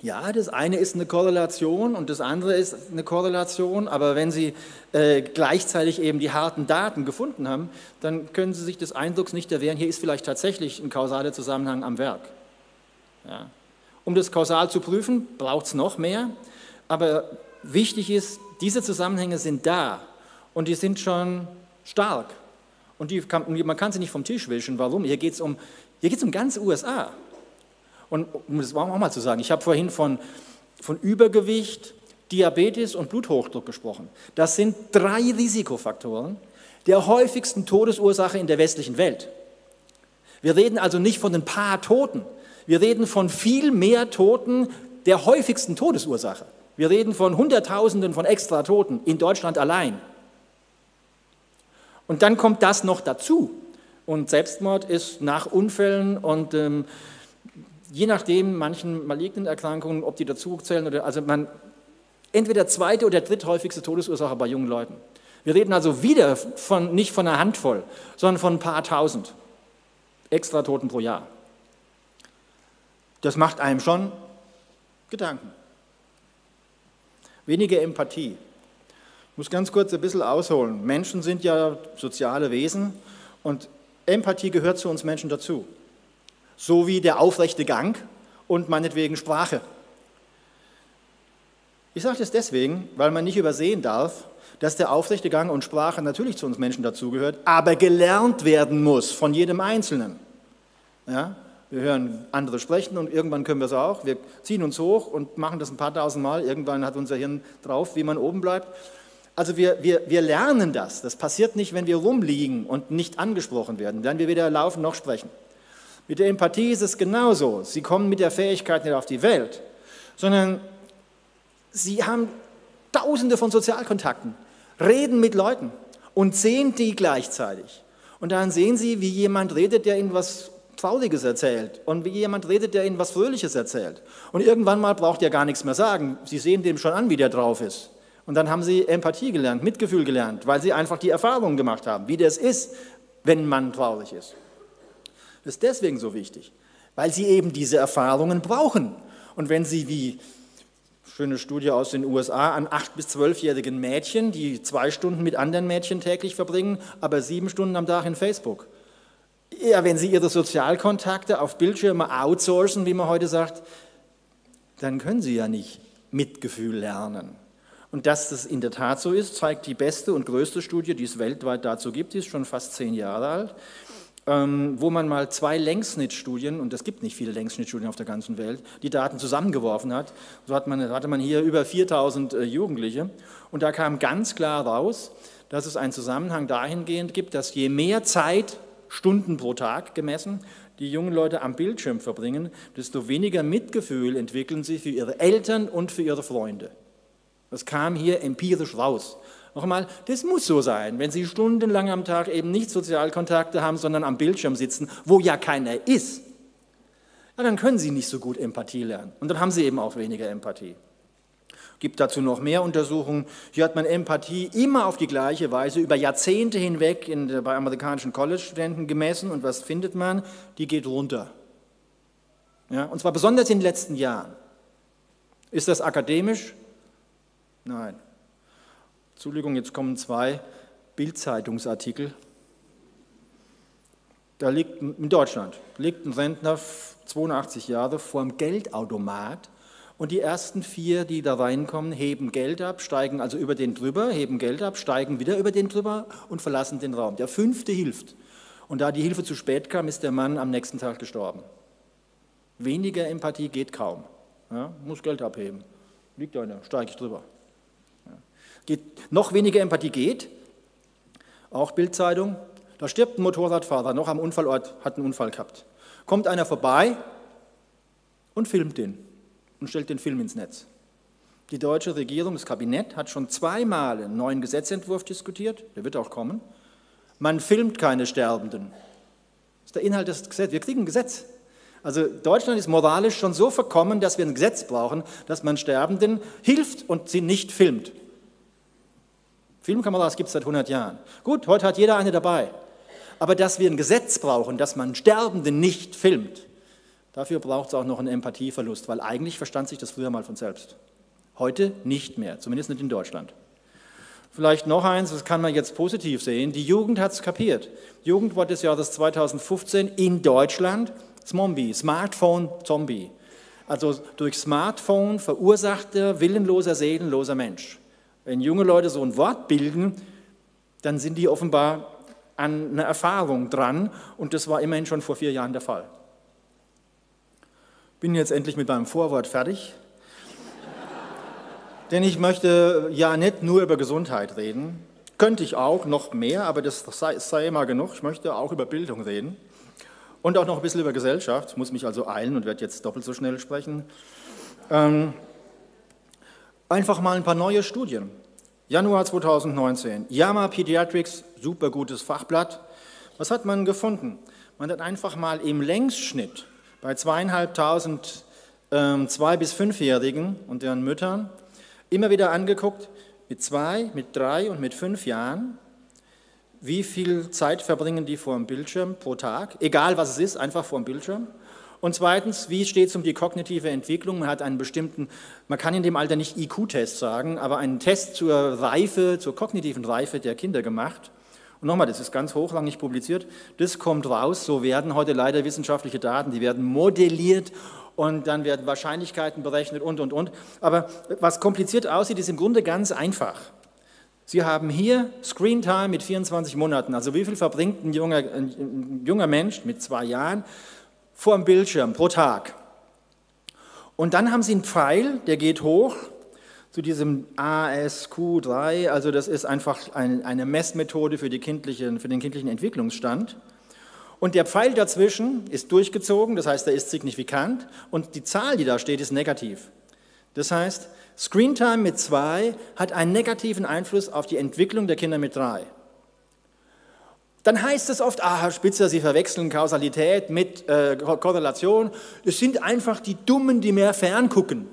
Ja, das eine ist eine Korrelation und das andere ist eine Korrelation, aber wenn Sie äh, gleichzeitig eben die harten Daten gefunden haben, dann können Sie sich des Eindrucks nicht erwehren, hier ist vielleicht tatsächlich ein kausaler Zusammenhang am Werk. Ja. Um das kausal zu prüfen, braucht es noch mehr, aber wichtig ist, diese Zusammenhänge sind da und die sind schon stark und kann, man kann sie nicht vom Tisch wischen. Warum? Hier geht es um, um ganz USA. Und um das auch mal zu sagen, ich habe vorhin von, von Übergewicht, Diabetes und Bluthochdruck gesprochen. Das sind drei Risikofaktoren der häufigsten Todesursache in der westlichen Welt. Wir reden also nicht von ein paar Toten, wir reden von viel mehr Toten der häufigsten Todesursache. Wir reden von Hunderttausenden von extra Toten in Deutschland allein. Und dann kommt das noch dazu. Und Selbstmord ist nach Unfällen und ähm, je nachdem manchen malignen Erkrankungen, ob die dazuzählen oder, also man, entweder zweite oder dritthäufigste Todesursache bei jungen Leuten. Wir reden also wieder von, nicht von einer Handvoll, sondern von ein paar tausend extra Toten pro Jahr. Das macht einem schon Gedanken. Weniger Empathie. Ich muss ganz kurz ein bisschen ausholen. Menschen sind ja soziale Wesen und Empathie gehört zu uns Menschen dazu so wie der aufrechte Gang und meinetwegen Sprache. Ich sage das deswegen, weil man nicht übersehen darf, dass der aufrechte Gang und Sprache natürlich zu uns Menschen dazugehört, aber gelernt werden muss von jedem Einzelnen. Ja? Wir hören andere sprechen und irgendwann können wir es auch. Wir ziehen uns hoch und machen das ein paar tausend Mal. Irgendwann hat unser Hirn drauf, wie man oben bleibt. Also wir, wir, wir lernen das. Das passiert nicht, wenn wir rumliegen und nicht angesprochen werden. Dann wir weder laufen noch sprechen. Mit der Empathie ist es genauso. Sie kommen mit der Fähigkeit nicht auf die Welt, sondern sie haben tausende von Sozialkontakten, reden mit Leuten und sehen die gleichzeitig. Und dann sehen sie, wie jemand redet, der ihnen was Trauriges erzählt und wie jemand redet, der ihnen was Fröhliches erzählt. Und irgendwann mal braucht er gar nichts mehr sagen. Sie sehen dem schon an, wie der drauf ist. Und dann haben sie Empathie gelernt, Mitgefühl gelernt, weil sie einfach die Erfahrung gemacht haben, wie das ist, wenn man traurig ist. Ist deswegen so wichtig, weil sie eben diese Erfahrungen brauchen. Und wenn sie wie schöne Studie aus den USA an acht bis zwölfjährigen Mädchen, die zwei Stunden mit anderen Mädchen täglich verbringen, aber sieben Stunden am Tag in Facebook. Ja, wenn sie ihre Sozialkontakte auf Bildschirme outsourcen, wie man heute sagt, dann können sie ja nicht Mitgefühl lernen. Und dass das in der Tat so ist, zeigt die beste und größte Studie, die es weltweit dazu gibt, die ist schon fast zehn Jahre alt. Ähm, wo man mal zwei Längsschnittstudien, und es gibt nicht viele Längsschnittstudien auf der ganzen Welt, die Daten zusammengeworfen hat. So hat man, hatte man hier über 4000 äh, Jugendliche und da kam ganz klar raus, dass es einen Zusammenhang dahingehend gibt, dass je mehr Zeit, Stunden pro Tag gemessen, die jungen Leute am Bildschirm verbringen, desto weniger Mitgefühl entwickeln sie für ihre Eltern und für ihre Freunde. Das kam hier empirisch raus. Nochmal, das muss so sein. Wenn Sie stundenlang am Tag eben nicht Sozialkontakte haben, sondern am Bildschirm sitzen, wo ja keiner ist, ja, dann können Sie nicht so gut Empathie lernen. Und dann haben Sie eben auch weniger Empathie. Gibt dazu noch mehr Untersuchungen. Hier hat man Empathie immer auf die gleiche Weise über Jahrzehnte hinweg in, bei amerikanischen College-Studenten gemessen. Und was findet man? Die geht runter. Ja, und zwar besonders in den letzten Jahren. Ist das akademisch? Nein. Entschuldigung, jetzt kommen zwei Bildzeitungsartikel. Da liegt in Deutschland liegt ein Rentner 82 Jahre vorm Geldautomat und die ersten vier, die da reinkommen, heben Geld ab, steigen also über den drüber, heben Geld ab, steigen wieder über den drüber und verlassen den Raum. Der fünfte hilft. Und da die Hilfe zu spät kam, ist der Mann am nächsten Tag gestorben. Weniger Empathie geht kaum. Ja, muss Geld abheben. Liegt einer, steige ich drüber. Geht, noch weniger Empathie geht, auch Bildzeitung, da stirbt ein Motorradfahrer noch am Unfallort, hat einen Unfall gehabt. Kommt einer vorbei und filmt den und stellt den Film ins Netz. Die deutsche Regierung, das Kabinett, hat schon zweimal einen neuen Gesetzentwurf diskutiert, der wird auch kommen. Man filmt keine Sterbenden. Das ist der Inhalt des Gesetzes. Wir kriegen ein Gesetz. Also Deutschland ist moralisch schon so verkommen, dass wir ein Gesetz brauchen, dass man Sterbenden hilft und sie nicht filmt. Filmkameras gibt es seit 100 Jahren. Gut, heute hat jeder eine dabei. Aber dass wir ein Gesetz brauchen, dass man Sterbenden nicht filmt, Dafür braucht es auch noch einen Empathieverlust, weil eigentlich verstand sich das früher mal von selbst. Heute nicht mehr, zumindest nicht in Deutschland. Vielleicht noch eins, das kann man jetzt positiv sehen. Die Jugend hat es kapiert. Jugendwort des Jahres 2015 in Deutschland, Zombie, Smartphone-Zombie. Also durch Smartphone verursachter, willenloser, seelenloser Mensch. Wenn junge Leute so ein Wort bilden, dann sind die offenbar an einer Erfahrung dran und das war immerhin schon vor vier Jahren der Fall bin jetzt endlich mit meinem Vorwort fertig. Denn ich möchte ja nicht nur über Gesundheit reden. Könnte ich auch, noch mehr, aber das sei, sei immer genug. Ich möchte auch über Bildung reden. Und auch noch ein bisschen über Gesellschaft. Muss mich also eilen und werde jetzt doppelt so schnell sprechen. Ähm, einfach mal ein paar neue Studien. Januar 2019. JAMA Pediatrics, super gutes Fachblatt. Was hat man gefunden? Man hat einfach mal im Längsschnitt bei zweieinhalbtausend ähm, Zwei- bis Fünfjährigen und deren Müttern immer wieder angeguckt, mit zwei, mit drei und mit fünf Jahren, wie viel Zeit verbringen die vor dem Bildschirm pro Tag, egal was es ist, einfach vor dem Bildschirm. Und zweitens, wie steht es um die kognitive Entwicklung? Man hat einen bestimmten, man kann in dem Alter nicht IQ-Test sagen, aber einen Test zur Reife, zur kognitiven Reife der Kinder gemacht. Und nochmal, das ist ganz hochrangig publiziert, das kommt raus, so werden heute leider wissenschaftliche Daten, die werden modelliert und dann werden Wahrscheinlichkeiten berechnet und, und, und. Aber was kompliziert aussieht, ist im Grunde ganz einfach. Sie haben hier Screen Time mit 24 Monaten, also wie viel verbringt ein junger, ein junger Mensch mit zwei Jahren vor dem Bildschirm pro Tag. Und dann haben Sie einen Pfeil, der geht hoch zu diesem ASQ3, also das ist einfach eine Messmethode für, kindlichen, für den kindlichen Entwicklungsstand. Und der Pfeil dazwischen ist durchgezogen, das heißt, er ist signifikant und die Zahl, die da steht, ist negativ. Das heißt, Screentime mit zwei hat einen negativen Einfluss auf die Entwicklung der Kinder mit drei. Dann heißt es oft, ah, Herr Spitzer, Sie verwechseln Kausalität mit äh, Korrelation. Es sind einfach die Dummen, die mehr ferngucken.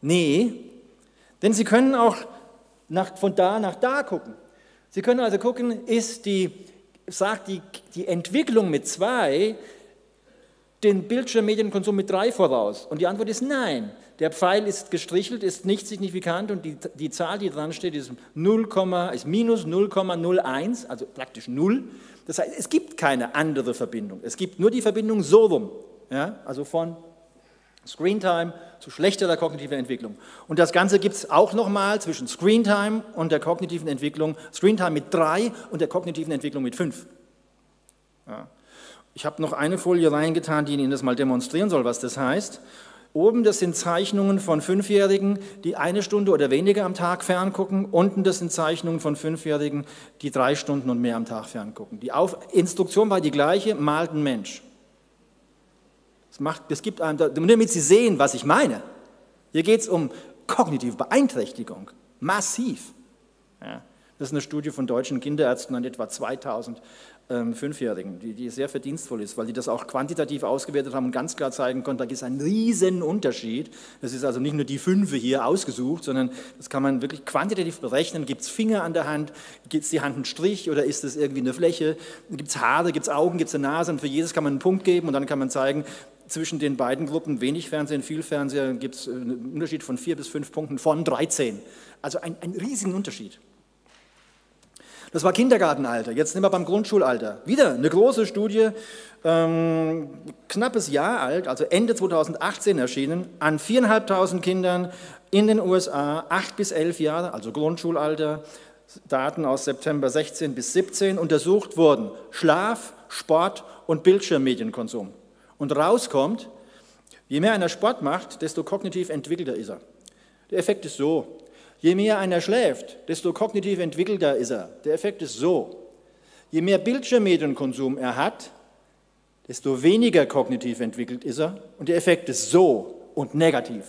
Nee, denn Sie können auch nach, von da nach da gucken. Sie können also gucken, ist die, sagt die, die Entwicklung mit zwei den Bildschirmmedienkonsum mit drei voraus? Und die Antwort ist nein. Der Pfeil ist gestrichelt, ist nicht signifikant und die, die Zahl, die dran steht, ist, 0, ist minus 0,01, also praktisch 0. Das heißt, es gibt keine andere Verbindung. Es gibt nur die Verbindung so rum, ja, also von Screentime zu schlechterer kognitiver Entwicklung. Und das Ganze gibt es auch nochmal zwischen Screentime und der kognitiven Entwicklung, Screentime mit drei und der kognitiven Entwicklung mit fünf. Ja. Ich habe noch eine Folie reingetan, die Ihnen das mal demonstrieren soll, was das heißt. Oben, das sind Zeichnungen von Fünfjährigen, die eine Stunde oder weniger am Tag ferngucken. Unten, das sind Zeichnungen von Fünfjährigen, die drei Stunden und mehr am Tag ferngucken. Die Auf Instruktion war die gleiche, malt ein Mensch. Es, macht, es gibt einem, damit Sie sehen, was ich meine. Hier geht es um kognitive Beeinträchtigung, massiv. Ja, das ist eine Studie von deutschen Kinderärzten an etwa 2000 ähm, Fünfjährigen, die, die, sehr verdienstvoll ist, weil die das auch quantitativ ausgewertet haben und ganz klar zeigen konnten, da gibt es einen riesen Unterschied. Das ist also nicht nur die Fünfe hier ausgesucht, sondern das kann man wirklich quantitativ berechnen. Gibt es Finger an der Hand, gibt es die Hand einen Strich oder ist es irgendwie eine Fläche, gibt es Haare, gibt es Augen, gibt es eine Nase und für jedes kann man einen Punkt geben und dann kann man zeigen, zwischen den beiden Gruppen wenig Fernsehen, viel Fernsehen gibt es äh, einen Unterschied von vier bis fünf Punkten von 13. Also ein, ein riesigen Unterschied. Das war Kindergartenalter. Jetzt sind wir beim Grundschulalter. Wieder eine große Studie, ähm, knappes Jahr alt, also Ende 2018 erschienen, an 4.500 Kindern in den USA, 8 bis 11 Jahre, also Grundschulalter, Daten aus September 16 bis 17, untersucht wurden. Schlaf, Sport und Bildschirmmedienkonsum. Und rauskommt, je mehr einer Sport macht, desto kognitiv entwickelter ist er. Der Effekt ist so. Je mehr einer schläft, desto kognitiv entwickelter ist er. Der Effekt ist so. Je mehr Bildschirmmedienkonsum er hat, desto weniger kognitiv entwickelt ist er. Und der Effekt ist so und negativ.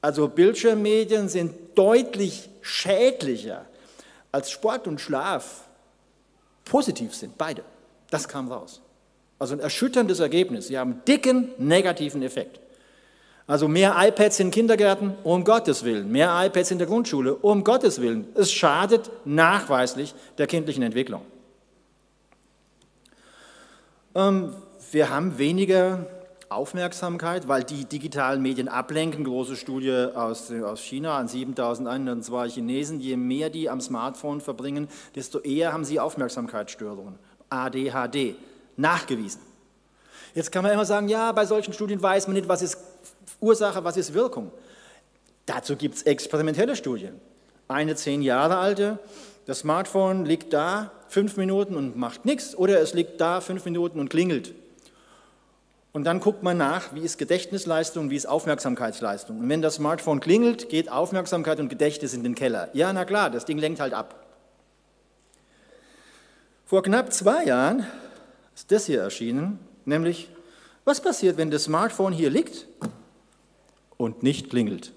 Also Bildschirmmedien sind deutlich schädlicher als Sport und Schlaf positiv sind, beide. Das kam raus. Also ein erschütterndes Ergebnis. Sie haben einen dicken negativen Effekt. Also mehr iPads in Kindergärten, um Gottes Willen. Mehr iPads in der Grundschule, um Gottes Willen. Es schadet nachweislich der kindlichen Entwicklung. Ähm, wir haben weniger Aufmerksamkeit, weil die digitalen Medien ablenken. Große Studie aus, aus China an 7102 Chinesen. Je mehr die am Smartphone verbringen, desto eher haben sie Aufmerksamkeitsstörungen. ADHD, nachgewiesen. Jetzt kann man immer sagen, ja, bei solchen Studien weiß man nicht, was ist Ursache, was ist Wirkung. Dazu gibt es experimentelle Studien. Eine zehn Jahre alte, das Smartphone liegt da fünf Minuten und macht nichts oder es liegt da fünf Minuten und klingelt. Und dann guckt man nach, wie ist Gedächtnisleistung, wie ist Aufmerksamkeitsleistung. Und wenn das Smartphone klingelt, geht Aufmerksamkeit und Gedächtnis in den Keller. Ja, na klar, das Ding lenkt halt ab. Vor knapp zwei Jahren ist das hier erschienen, nämlich, was passiert, wenn das Smartphone hier liegt und nicht klingelt?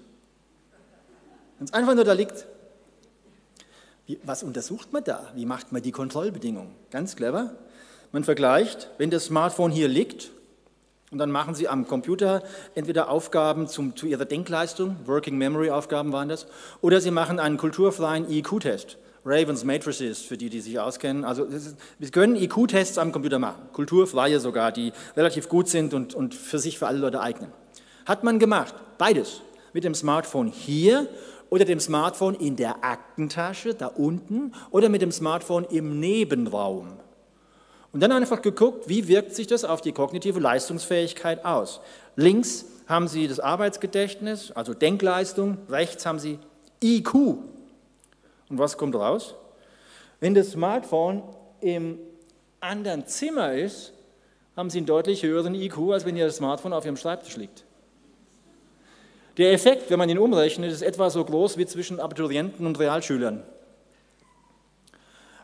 Wenn es einfach nur da liegt. Wie, was untersucht man da? Wie macht man die Kontrollbedingungen? Ganz clever. Man vergleicht, wenn das Smartphone hier liegt und dann machen Sie am Computer entweder Aufgaben zum, zu Ihrer Denkleistung, Working Memory Aufgaben waren das, oder Sie machen einen kulturfreien IQ-Test. Ravens Matrices, für die, die sich auskennen. Also wir können IQ-Tests am Computer machen, kulturfreie sogar, die relativ gut sind und, und für sich für alle Leute eignen. Hat man gemacht, beides, mit dem Smartphone hier oder dem Smartphone in der Aktentasche da unten oder mit dem Smartphone im Nebenraum. Und dann einfach geguckt, wie wirkt sich das auf die kognitive Leistungsfähigkeit aus. Links haben Sie das Arbeitsgedächtnis, also Denkleistung, rechts haben Sie IQ. Und was kommt raus? Wenn das Smartphone im anderen Zimmer ist, haben Sie einen deutlich höheren IQ, als wenn Ihr Smartphone auf Ihrem Schreibtisch liegt. Der Effekt, wenn man ihn umrechnet, ist etwa so groß wie zwischen Abiturienten und Realschülern.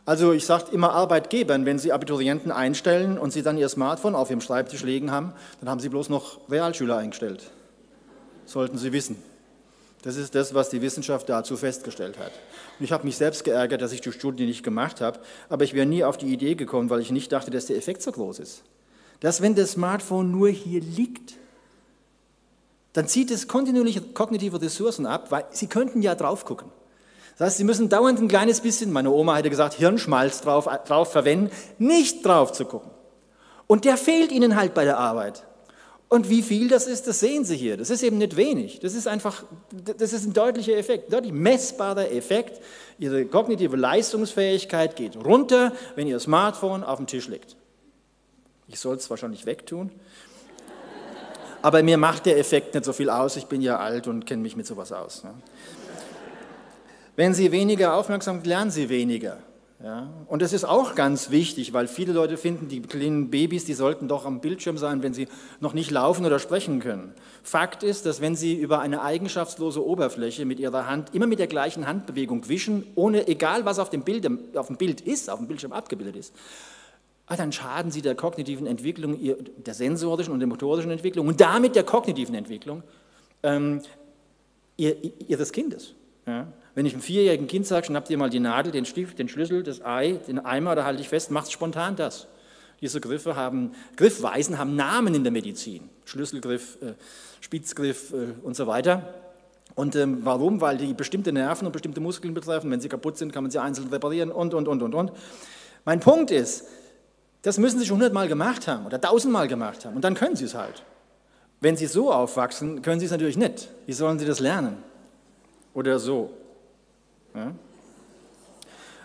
Also ich sage immer Arbeitgebern, wenn sie Abiturienten einstellen und sie dann ihr Smartphone auf ihrem Schreibtisch liegen haben, dann haben sie bloß noch Realschüler eingestellt. Sollten Sie wissen. Das ist das, was die Wissenschaft dazu festgestellt hat. Und ich habe mich selbst geärgert, dass ich die Studie nicht gemacht habe, aber ich wäre nie auf die Idee gekommen, weil ich nicht dachte, dass der Effekt so groß ist. Dass wenn das Smartphone nur hier liegt, dann zieht es kontinuierliche kognitive Ressourcen ab, weil Sie könnten ja drauf gucken. Das heißt, Sie müssen dauernd ein kleines bisschen, meine Oma hätte gesagt, Hirnschmalz drauf, drauf verwenden, nicht drauf zu gucken. Und der fehlt Ihnen halt bei der Arbeit. Und wie viel das ist, das sehen Sie hier. Das ist eben nicht wenig. Das ist einfach, das ist ein deutlicher Effekt, ein deutlich messbarer Effekt. Ihre kognitive Leistungsfähigkeit geht runter, wenn Ihr Smartphone auf dem Tisch liegt. Ich soll es wahrscheinlich wegtun. Aber mir macht der Effekt nicht so viel aus. Ich bin ja alt und kenne mich mit sowas aus. Ne? Wenn Sie weniger aufmerksam lernen Sie weniger. Ja? Und das ist auch ganz wichtig, weil viele Leute finden, die kleinen Babys, die sollten doch am Bildschirm sein, wenn sie noch nicht laufen oder sprechen können. Fakt ist, dass wenn Sie über eine eigenschaftslose Oberfläche mit Ihrer Hand immer mit der gleichen Handbewegung wischen, ohne egal was auf dem Bild, auf dem Bild ist, auf dem Bildschirm abgebildet ist, ah, dann schaden Sie der kognitiven Entwicklung, der sensorischen und der motorischen Entwicklung und damit der kognitiven Entwicklung ähm, Ihres Kindes. Ja? Wenn ich einem vierjährigen Kind sage, schnapp dir mal die Nadel, den Stift, den Schlüssel, das Ei, den Eimer, da halte ich fest, macht spontan das. Diese Griffe haben, Griffweisen haben Namen in der Medizin. Schlüsselgriff, äh, Spitzgriff äh, und so weiter. Und ähm, warum? Weil die bestimmte Nerven und bestimmte Muskeln betreffen. Wenn sie kaputt sind, kann man sie einzeln reparieren und, und, und, und, und. Mein Punkt ist, das müssen sie schon hundertmal gemacht haben oder tausendmal gemacht haben. Und dann können sie es halt. Wenn sie so aufwachsen, können sie es natürlich nicht. Wie sollen sie das lernen? Oder so?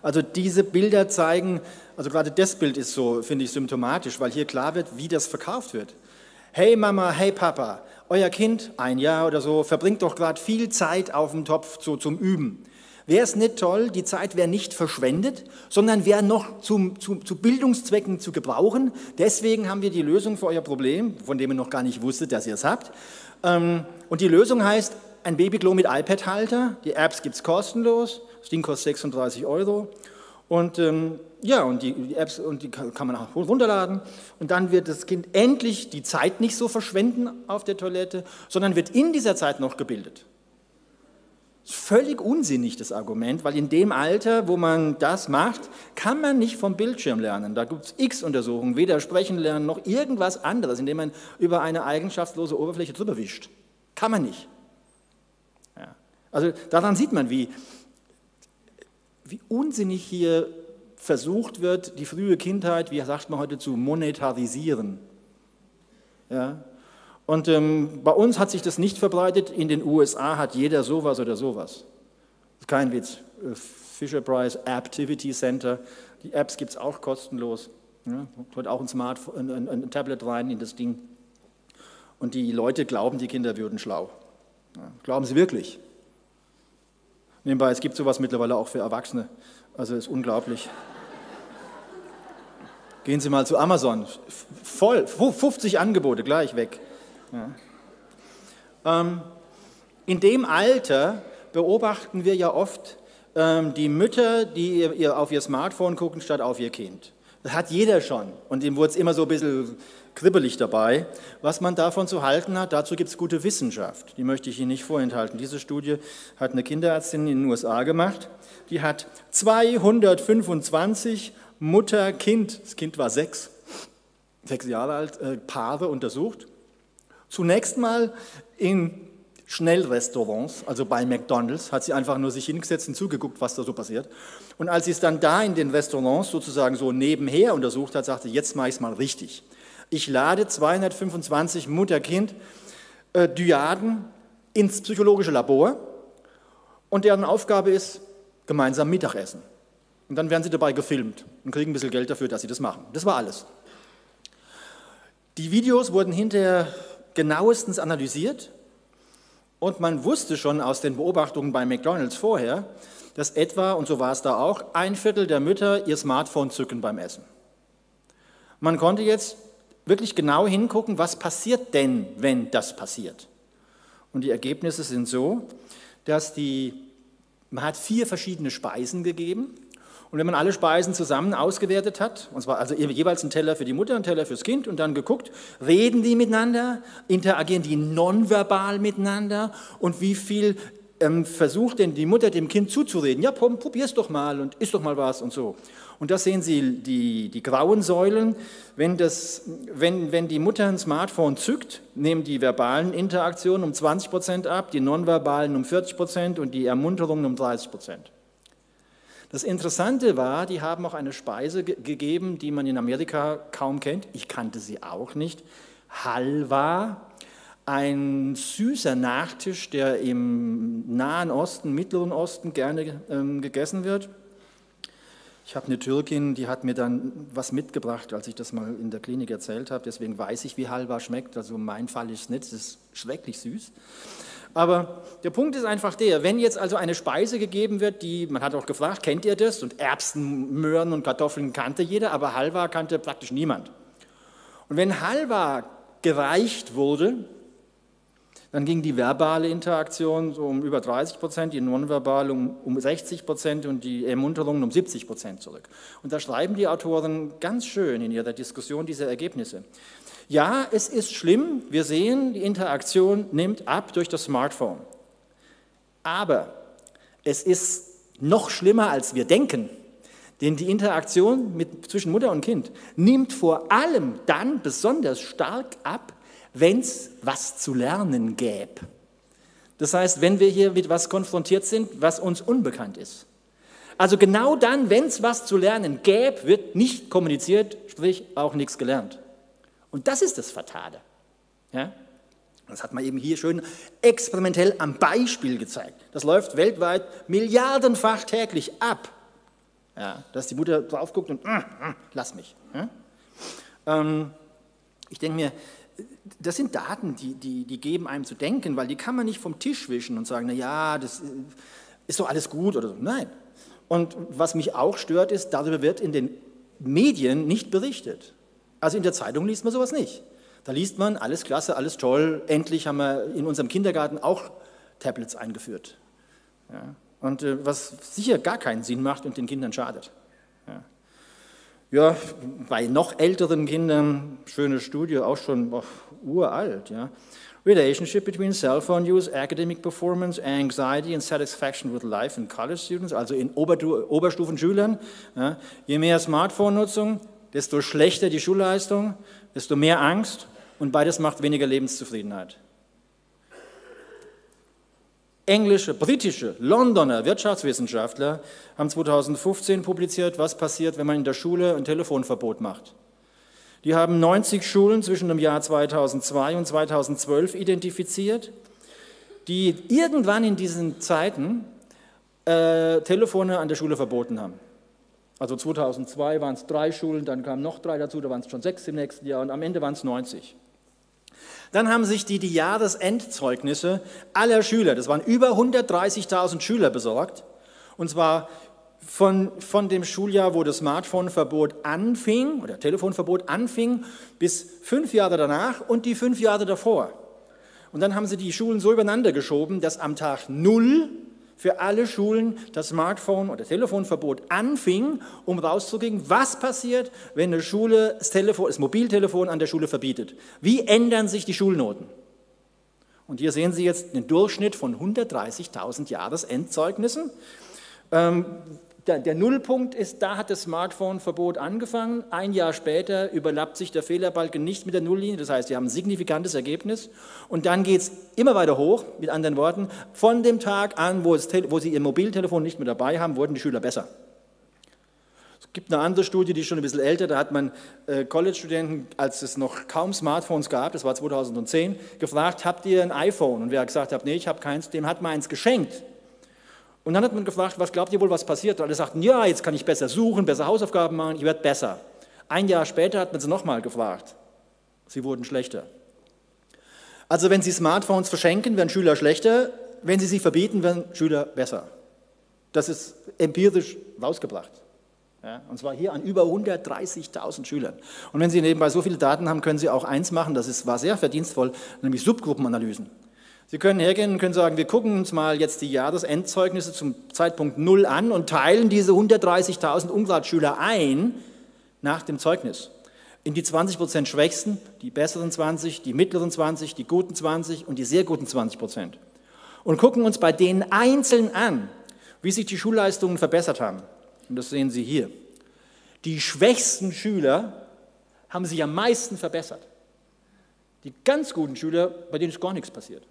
Also diese Bilder zeigen, also gerade das Bild ist so, finde ich, symptomatisch, weil hier klar wird, wie das verkauft wird. Hey Mama, hey Papa, euer Kind, ein Jahr oder so, verbringt doch gerade viel Zeit auf dem Topf so zum Üben. Wäre es nicht toll, die Zeit wäre nicht verschwendet, sondern wäre noch zum, zu, zu Bildungszwecken zu gebrauchen. Deswegen haben wir die Lösung für euer Problem, von dem ihr noch gar nicht wusstet, dass ihr es habt. Ähm, und die Lösung heißt ein Babyklo mit iPad-Halter. Die Apps gibt es kostenlos. Das Ding kostet 36 Euro. Und ähm, ja, und die, die, Apps und die kann man auch runterladen. Und dann wird das Kind endlich die Zeit nicht so verschwenden auf der Toilette, sondern wird in dieser Zeit noch gebildet. Völlig unsinnig das Argument, weil in dem Alter, wo man das macht, kann man nicht vom Bildschirm lernen. Da gibt es x Untersuchungen, weder sprechen lernen noch irgendwas anderes, indem man über eine eigenschaftslose Oberfläche drüber wischt. Kann man nicht. Also daran sieht man, wie, wie unsinnig hier versucht wird, die frühe Kindheit, wie sagt man heute, zu monetarisieren. Ja? Und ähm, bei uns hat sich das nicht verbreitet. In den USA hat jeder sowas oder sowas. Kein Witz. Äh, Fisher Price Activity Center. Die Apps gibt es auch kostenlos. Ja, dort auch ein Smartphone, ein, ein, Tablet rein in das Ding. Und die Leute glauben, die Kinder würden schlau. Ja, glauben sie wirklich. Nebenbei, es gibt sowas mittlerweile auch für Erwachsene. Also ist unglaublich. Gehen Sie mal zu Amazon. Voll, 50 Angebote gleich weg. Ja. Ähm, in dem Alter beobachten wir ja oft ähm, die Mütter, die ihr, ihr auf ihr Smartphone gucken, statt auf ihr Kind. Das hat jeder schon und dem wurde es immer so ein bisschen kribbelig dabei. Was man davon zu halten hat, dazu gibt es gute Wissenschaft. Die möchte ich Ihnen nicht vorenthalten. Diese Studie hat eine Kinderärztin in den USA gemacht. Die hat 225 Mutter-Kind, das Kind war sechs, sechs Jahre alt, äh, Paare untersucht Zunächst mal in Schnellrestaurants, also bei McDonald's, hat sie einfach nur sich hingesetzt und zugeguckt, was da so passiert. Und als sie es dann da in den Restaurants sozusagen so nebenher untersucht hat, sagte, jetzt mache ich es mal richtig. Ich lade 225 Mutter-Kind-Dyaden ins psychologische Labor und deren Aufgabe ist, gemeinsam Mittagessen. Und dann werden sie dabei gefilmt und kriegen ein bisschen Geld dafür, dass sie das machen. Das war alles. Die Videos wurden hinterher genauestens analysiert und man wusste schon aus den Beobachtungen bei McDonald's vorher, dass etwa, und so war es da auch, ein Viertel der Mütter ihr Smartphone zücken beim Essen. Man konnte jetzt wirklich genau hingucken, was passiert denn, wenn das passiert. Und die Ergebnisse sind so, dass die, man hat vier verschiedene Speisen gegeben und wenn man alle Speisen zusammen ausgewertet hat, und zwar also jeweils ein Teller für die Mutter, ein Teller fürs Kind, und dann geguckt, reden die miteinander, interagieren die nonverbal miteinander und wie viel ähm, versucht denn die Mutter dem Kind zuzureden? Ja, komm, probier's doch mal und isst doch mal was und so. Und da sehen Sie die, die grauen Säulen. Wenn, das, wenn, wenn die Mutter ein Smartphone zückt, nehmen die verbalen Interaktionen um 20 Prozent ab, die nonverbalen um 40 Prozent und die Ermunterungen um 30 Prozent. Das Interessante war, die haben auch eine Speise ge gegeben, die man in Amerika kaum kennt. Ich kannte sie auch nicht. Halwa, ein süßer Nachtisch, der im Nahen Osten, Mittleren Osten gerne ähm, gegessen wird. Ich habe eine Türkin, die hat mir dann was mitgebracht, als ich das mal in der Klinik erzählt habe. Deswegen weiß ich, wie Halwa schmeckt. Also mein Fall ist es nicht, es ist schrecklich süß. Aber der Punkt ist einfach der, wenn jetzt also eine Speise gegeben wird, die, man hat auch gefragt, kennt ihr das? Und Erbsen, Möhren und Kartoffeln kannte jeder, aber Halva kannte praktisch niemand. Und wenn Halva gereicht wurde, dann ging die verbale Interaktion so um über 30 Prozent, die nonverbale um, um 60 Prozent und die Ermunterungen um 70 Prozent zurück. Und da schreiben die Autoren ganz schön in ihrer Diskussion diese Ergebnisse. Ja, es ist schlimm. Wir sehen, die Interaktion nimmt ab durch das Smartphone. Aber es ist noch schlimmer, als wir denken. Denn die Interaktion mit, zwischen Mutter und Kind nimmt vor allem dann besonders stark ab, wenn es was zu lernen gäbe. Das heißt, wenn wir hier mit was konfrontiert sind, was uns unbekannt ist. Also genau dann, wenn es was zu lernen gäbe, wird nicht kommuniziert, sprich auch nichts gelernt. Und das ist das Fatale. Ja? Das hat man eben hier schön experimentell am Beispiel gezeigt. Das läuft weltweit milliardenfach täglich ab. Ja, dass die Mutter drauf guckt und mm, mm, lass mich. Ja? Ähm, ich denke mir, das sind Daten, die, die, die geben einem zu denken, weil die kann man nicht vom Tisch wischen und sagen, na ja, das ist doch alles gut oder so. Nein. Und was mich auch stört, ist, darüber wird in den Medien nicht berichtet. Also in der Zeitung liest man sowas nicht. Da liest man, alles klasse, alles toll, endlich haben wir in unserem Kindergarten auch Tablets eingeführt. Ja. Und äh, was sicher gar keinen Sinn macht und den Kindern schadet. Ja, ja bei noch älteren Kindern, schöne Studie, auch schon boah, uralt, ja. Relationship between cell phone use, academic performance, anxiety and satisfaction with life in college students, also in Oberstufenschülern. Ja. Je mehr Smartphone-Nutzung, desto schlechter die Schulleistung, desto mehr Angst und beides macht weniger Lebenszufriedenheit. Englische, britische, Londoner Wirtschaftswissenschaftler haben 2015 publiziert, was passiert, wenn man in der Schule ein Telefonverbot macht. Die haben 90 Schulen zwischen dem Jahr 2002 und 2012 identifiziert, die irgendwann in diesen Zeiten äh, Telefone an der Schule verboten haben. Also 2002 waren es drei Schulen, dann kamen noch drei dazu, da waren es schon sechs im nächsten Jahr und am Ende waren es 90. Dann haben sich die, die Jahresendzeugnisse aller Schüler, das waren über 130.000 Schüler besorgt, und zwar von, von dem Schuljahr, wo das Smartphone-Verbot anfing, oder Telefonverbot anfing, bis fünf Jahre danach und die fünf Jahre davor. Und dann haben sie die Schulen so übereinander geschoben, dass am Tag Null für alle Schulen das Smartphone- oder Telefonverbot anfing, um rauszukriegen, was passiert, wenn eine Schule das, Telefon, das Mobiltelefon an der Schule verbietet. Wie ändern sich die Schulnoten? Und hier sehen Sie jetzt den Durchschnitt von 130.000 Jahresendzeugnissen. Ähm, der, Nullpunkt ist, da hat das Smartphone-Verbot angefangen. Ein Jahr später überlappt sich der Fehlerbalken nicht mit der Nulllinie. Das heißt, Sie haben ein signifikantes Ergebnis. Und dann geht es immer weiter hoch. Mit anderen Worten, von dem Tag an, wo, wo Sie Ihr Mobiltelefon nicht mehr dabei haben, wurden die Schüler besser. Es gibt eine andere Studie, die ist schon ein bisschen älter. Da hat man äh, College-Studenten, als es noch kaum Smartphones gab, das war 2010, gefragt, habt ihr ein iPhone? Und wer gesagt hat, nee, ich habe keins, dem hat man eins geschenkt. Und dann hat man gefragt, was glaubt ihr wohl, was passiert? Und alle sagten, ja, jetzt kann ich besser suchen, besser Hausaufgaben machen, ich werde besser. Ein Jahr später hat man sie nochmal gefragt. Sie wurden schlechter. Also wenn Sie Smartphones verschenken, werden Schüler schlechter. Wenn Sie sie verbieten, werden Schüler besser. Das ist empirisch rausgebracht. Ja, und zwar hier an über 130.000 Schülern. Und wenn Sie nebenbei so viele Daten haben, können Sie auch eins machen, das ist, war sehr verdienstvoll, nämlich Subgruppenanalysen. Sie können hergehen und können sagen, wir gucken uns mal jetzt die Jahresendzeugnisse zum Zeitpunkt Null an und teilen diese 130.000 Ungradschüler ein nach dem Zeugnis. In die 20 Prozent Schwächsten, die besseren 20, die mittleren 20, die guten 20 und die sehr guten 20 Prozent. Und gucken uns bei denen einzeln an, wie sich die Schulleistungen verbessert haben. Und das sehen Sie hier. Die schwächsten Schüler haben sich am meisten verbessert. Die ganz guten Schüler, bei denen ist gar nichts passiert.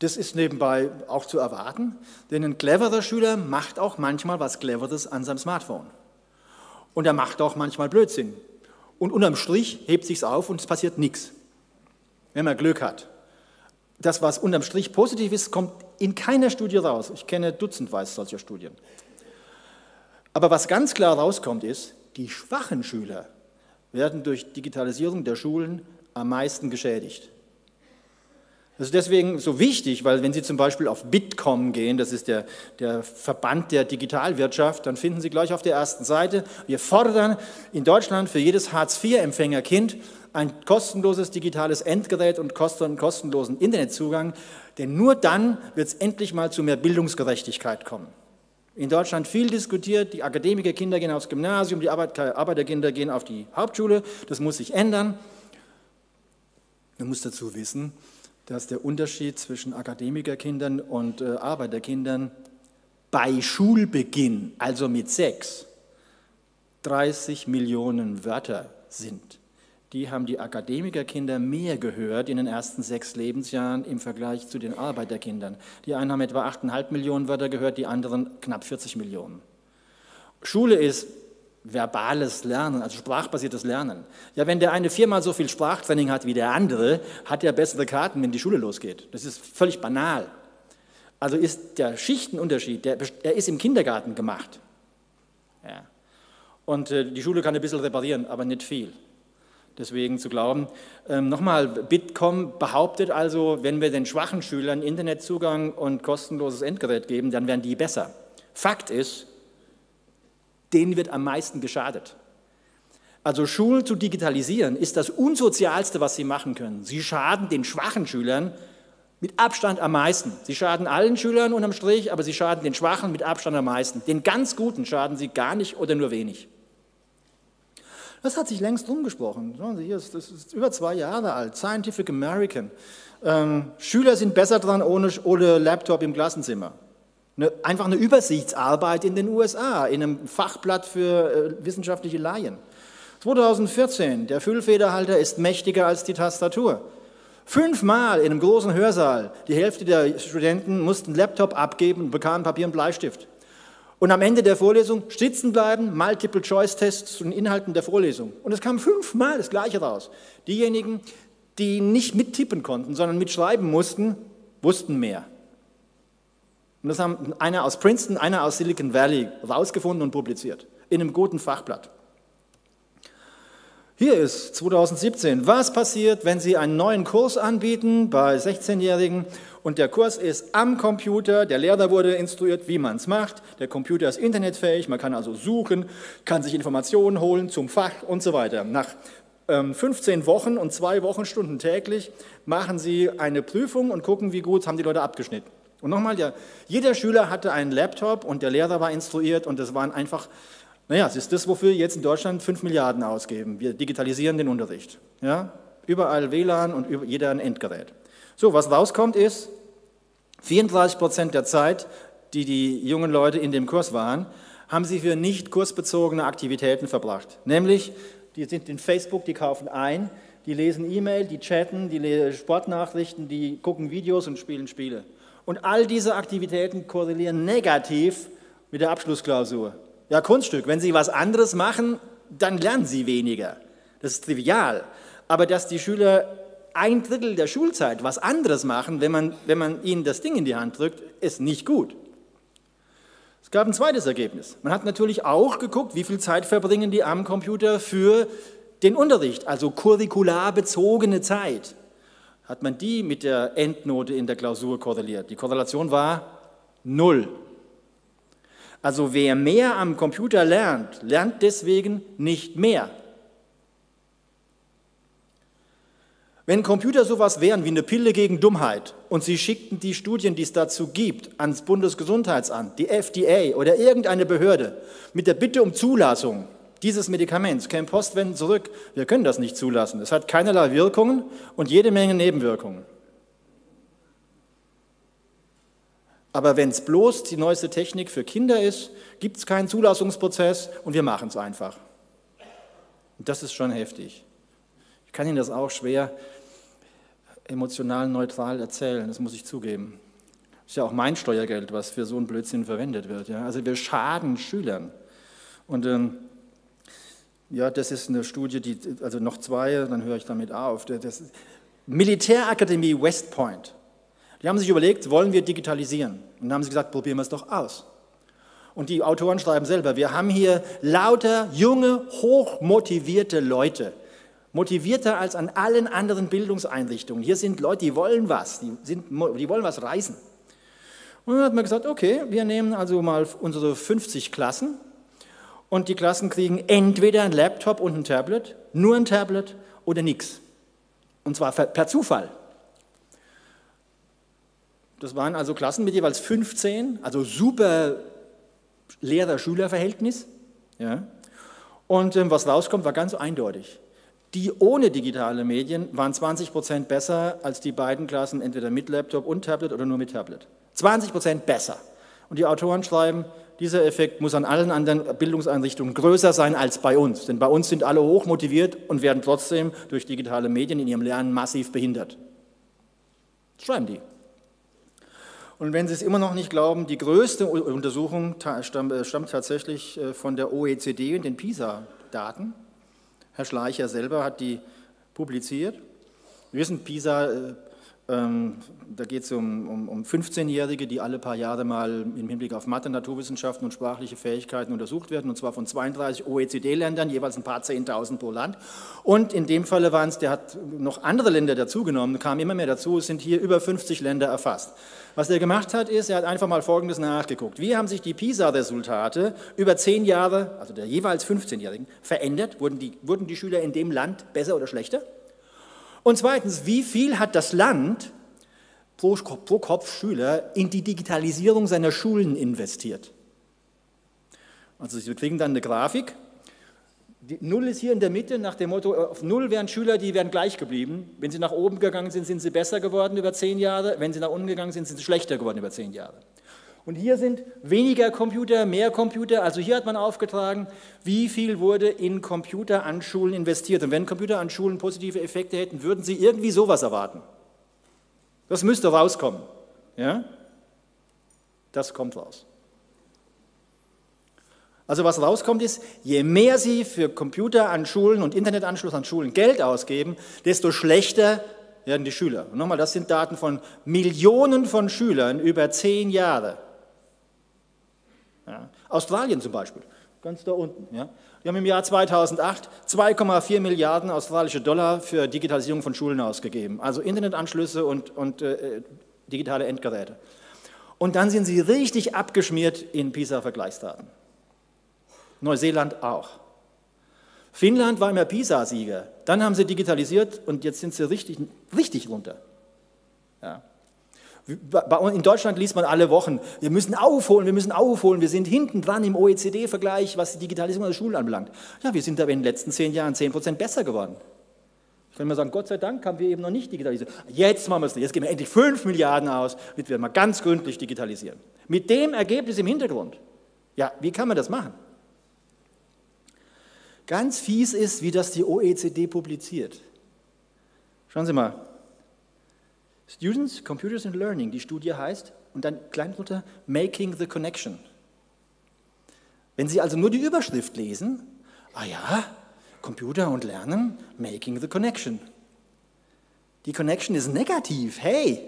Das ist nebenbei auch zu erwarten, denn ein cleverer Schüler macht auch manchmal was Cleveres an seinem Smartphone. Und er macht auch manchmal Blödsinn. Und unterm Strich hebt sich's auf und es passiert nichts, wenn man Glück hat. Das, was unterm Strich positiv ist, kommt in keiner Studie raus. Ich kenne dutzendweise solcher Studien. Aber was ganz klar rauskommt, ist, die schwachen Schüler werden durch Digitalisierung der Schulen am meisten geschädigt. Das ist deswegen so wichtig, weil wenn Sie zum Beispiel auf Bitkom gehen, das ist der, der Verband der Digitalwirtschaft, dann finden Sie gleich auf der ersten Seite, wir fordern in Deutschland für jedes Hartz-IV-Empfängerkind ein kostenloses digitales Endgerät und kostenlosen Internetzugang, denn nur dann wird es endlich mal zu mehr Bildungsgerechtigkeit kommen. In Deutschland viel diskutiert, die Akademikerkinder gehen aufs Gymnasium, die Arbeiterkinder gehen auf die Hauptschule, das muss sich ändern. Man muss dazu wissen, dass der Unterschied zwischen Akademikerkindern und äh, Arbeiterkindern bei Schulbeginn, also mit sechs, 30 Millionen Wörter sind. Die haben die Akademikerkinder mehr gehört in den ersten sechs Lebensjahren im Vergleich zu den Arbeiterkindern. Die einen haben etwa 8,5 Millionen Wörter gehört, die anderen knapp 40 Millionen. Schule ist verbales Lernen, also sprachbasiertes Lernen. Ja, wenn der eine viermal so viel Sprachtraining hat wie der andere, hat er bessere Karten, wenn die Schule losgeht. Das ist völlig banal. Also ist der Schichtenunterschied, der, der ist im Kindergarten gemacht. Ja. Und äh, die Schule kann ein bisschen reparieren, aber nicht viel. Deswegen zu glauben. Ähm, Nochmal, Bitkom behauptet also, wenn wir den schwachen Schülern Internetzugang und kostenloses Endgerät geben, dann werden die besser. Fakt ist, denen wird am meisten geschadet. Also Schulen zu digitalisieren ist das Unsozialste, was sie machen können. Sie schaden den schwachen Schülern mit Abstand am meisten. Sie schaden allen Schülern unterm Strich, aber sie schaden den Schwachen mit Abstand am meisten. Den ganz Guten schaden sie gar nicht oder nur wenig. Das hat sich längst umgesprochen. Hier ist, das ist über zwei Jahre alt. Scientific American. Ähm, Schüler sind besser dran ohne, ohne Laptop im Klassenzimmer. Eine, einfach eine Übersichtsarbeit in den USA, in einem Fachblatt für äh, wissenschaftliche Laien. 2014, der Füllfederhalter ist mächtiger als die Tastatur. Fünfmal in einem großen Hörsaal, die Hälfte der Studenten mussten Laptop abgeben und bekamen Papier und Bleistift. Und am Ende der Vorlesung sitzen bleiben, Multiple-Choice-Tests zu den Inhalten der Vorlesung. Und es kam fünfmal das Gleiche raus. Diejenigen, die nicht mittippen konnten, sondern mitschreiben mussten, wussten mehr. Und das haben einer aus Princeton, einer aus Silicon Valley rausgefunden und publiziert. In einem guten Fachblatt. Hier ist 2017. Was passiert, wenn Sie einen neuen Kurs anbieten bei 16-Jährigen und der Kurs ist am Computer, der Lehrer wurde instruiert, wie man es macht, der Computer ist internetfähig, man kann also suchen, kann sich Informationen holen zum Fach und so weiter. Nach 15 ähm, Wochen und zwei Wochenstunden täglich machen Sie eine Prüfung und gucken, wie gut haben die Leute abgeschnitten. Und nochmal, ja, jeder Schüler hatte einen Laptop und der Lehrer war instruiert und das waren einfach naja, es ist das, wofür jetzt in Deutschland 5 Milliarden ausgeben. Wir digitalisieren den Unterricht. Ja? Überall WLAN und jeder ein Endgerät. So, was rauskommt ist, 34 Prozent der Zeit, die die jungen Leute in dem Kurs waren, haben sie für nicht kursbezogene Aktivitäten verbracht. Nämlich, die sind in Facebook, die kaufen ein, die lesen E-Mail, die chatten, die Sportnachrichten, die gucken Videos und spielen Spiele. Und all diese Aktivitäten korrelieren negativ mit der Abschlussklausur. Ja, Kunststück. Wenn Sie was anderes machen, dann lernen Sie weniger. Das ist trivial. Aber dass die Schüler ein Drittel der Schulzeit was anderes machen, wenn man, wenn man ihnen das Ding in die Hand drückt, ist nicht gut. Es gab ein zweites Ergebnis. Man hat natürlich auch geguckt, wie viel Zeit verbringen die am Computer für den Unterricht, also curricularbezogene Zeit. Hat man die mit der Endnote in der Klausur korreliert. Die Korrelation war null. Also wer mehr am Computer lernt, lernt deswegen nicht mehr. Wenn Computer sowas wären wie eine Pille gegen Dummheit und Sie schickten die Studien, die es dazu gibt, ans Bundesgesundheitsamt, die FDA oder irgendeine Behörde mit der Bitte um Zulassung dieses Medikaments, käme Postwenden zurück, wir können das nicht zulassen. Es hat keinerlei Wirkungen und jede Menge Nebenwirkungen. Aber wenn es bloß die neueste Technik für Kinder ist, gibt es keinen Zulassungsprozess und wir machen es einfach. Und das ist schon heftig. Ich kann Ihnen das auch schwer emotional neutral erzählen, das muss ich zugeben. Das ist ja auch mein Steuergeld, was für so einen Blödsinn verwendet wird. Ja? Also wir schaden Schülern. Und ähm, ja, das ist eine Studie, die, also noch zwei, dann höre ich damit auf. Das Militärakademie West Point die haben sich überlegt, wollen wir digitalisieren? Und dann haben sie gesagt, probieren wir es doch aus. Und die Autoren schreiben selber, wir haben hier lauter junge, hochmotivierte Leute, motivierter als an allen anderen Bildungseinrichtungen. Hier sind Leute, die wollen was, die, sind, die wollen was reißen. Und dann hat man gesagt, okay, wir nehmen also mal unsere 50 Klassen und die Klassen kriegen entweder ein Laptop und ein Tablet, nur ein Tablet oder nichts. Und zwar per Zufall. Das waren also Klassen mit jeweils 15, also super Lehrer-Schüler-Verhältnis. Ja. Und ähm, was rauskommt, war ganz eindeutig. Die ohne digitale Medien waren 20 Prozent besser als die beiden Klassen, entweder mit Laptop und Tablet oder nur mit Tablet. 20 Prozent besser. Und die Autoren schreiben, dieser Effekt muss an allen anderen Bildungseinrichtungen größer sein als bei uns. Denn bei uns sind alle hoch motiviert und werden trotzdem durch digitale Medien in ihrem Lernen massiv behindert. Das schreiben die. Und wenn Sie es immer noch nicht glauben, die größte Untersuchung äh, stammt tatsächlich äh, von der OECD und den PISA-Daten. Herr Schleicher selber hat die publiziert. Wir wissen, PISA Ähm, da geht es um, um, um 15-Jährige, die alle paar Jahre mal im Hinblick auf Mathe, Naturwissenschaften und sprachliche Fähigkeiten untersucht werden, und zwar von 32 OECD-Ländern, jeweils ein paar Zehntausend pro Land. Und in dem Falle waren es, der hat noch andere Länder dazugenommen, kam immer mehr dazu, es sind hier über 50 Länder erfasst. Was er gemacht hat, ist, er hat einfach mal Folgendes nachgeguckt. Wie haben sich die PISA-Resultate über zehn Jahre, also der jeweils 15-Jährigen, verändert? Wurden die, wurden die Schüler in dem Land besser oder schlechter? Und zweitens, wie viel hat das Land pro, pro Kopf Schüler in die Digitalisierung seiner Schulen investiert? Also Sie kriegen dann eine Grafik. Die Null ist hier in der Mitte nach dem Motto, auf Null wären Schüler, die wären gleich geblieben. Wenn sie nach oben gegangen sind, sind sie besser geworden über zehn Jahre. Wenn sie nach unten gegangen sind, sind sie schlechter geworden über zehn Jahre. Und hier sind weniger Computer, mehr Computer. Also hier hat man aufgetragen, wie viel wurde in Computer an Schulen investiert. Und wenn Computer an Schulen positive Effekte hätten, würden Sie irgendwie sowas erwarten. Das müsste rauskommen. Ja? Das kommt raus. Also was rauskommt ist, je mehr Sie für Computer an Schulen und Internetanschluss an Schulen Geld ausgeben, desto schlechter werden die Schüler. Und nochmal, das sind Daten von Millionen von Schülern über zehn Jahre. Ja. Australien zum Beispiel, ganz da unten. Ja. Wir haben im Jahr 2008 2,4 Milliarden australische Dollar für Digitalisierung von Schulen ausgegeben, also Internetanschlüsse und, und äh, digitale Endgeräte. Und dann sind sie richtig abgeschmiert in PISA-Vergleichsdaten. Neuseeland auch. Finnland war immer PISA-Sieger. Dann haben sie digitalisiert und jetzt sind sie richtig, richtig runter. Ja. In Deutschland liest man alle Wochen, wir müssen aufholen, wir müssen aufholen, wir sind hinten dran im OECD-Vergleich, was die Digitalisierung der Schulen anbelangt. Ja, wir sind aber in den letzten zehn Jahren zehn Prozent besser geworden. Ich kann mal sagen, Gott sei Dank haben wir eben noch nicht digitalisiert. Jetzt machen wir es nicht. Jetzt geben wir endlich fünf Milliarden aus, damit wir mal ganz gründlich digitalisieren. Mit dem Ergebnis im Hintergrund. Ja, wie kann man das machen? Ganz fies ist, wie das die OECD publiziert. Schauen Sie mal, Students, Computers and Learning, die Studie heißt, und dann klein drunter, Making the Connection. Wenn Sie also nur die Überschrift lesen, ah ja, Computer und Lernen, Making the Connection. Die Connection ist negativ, hey,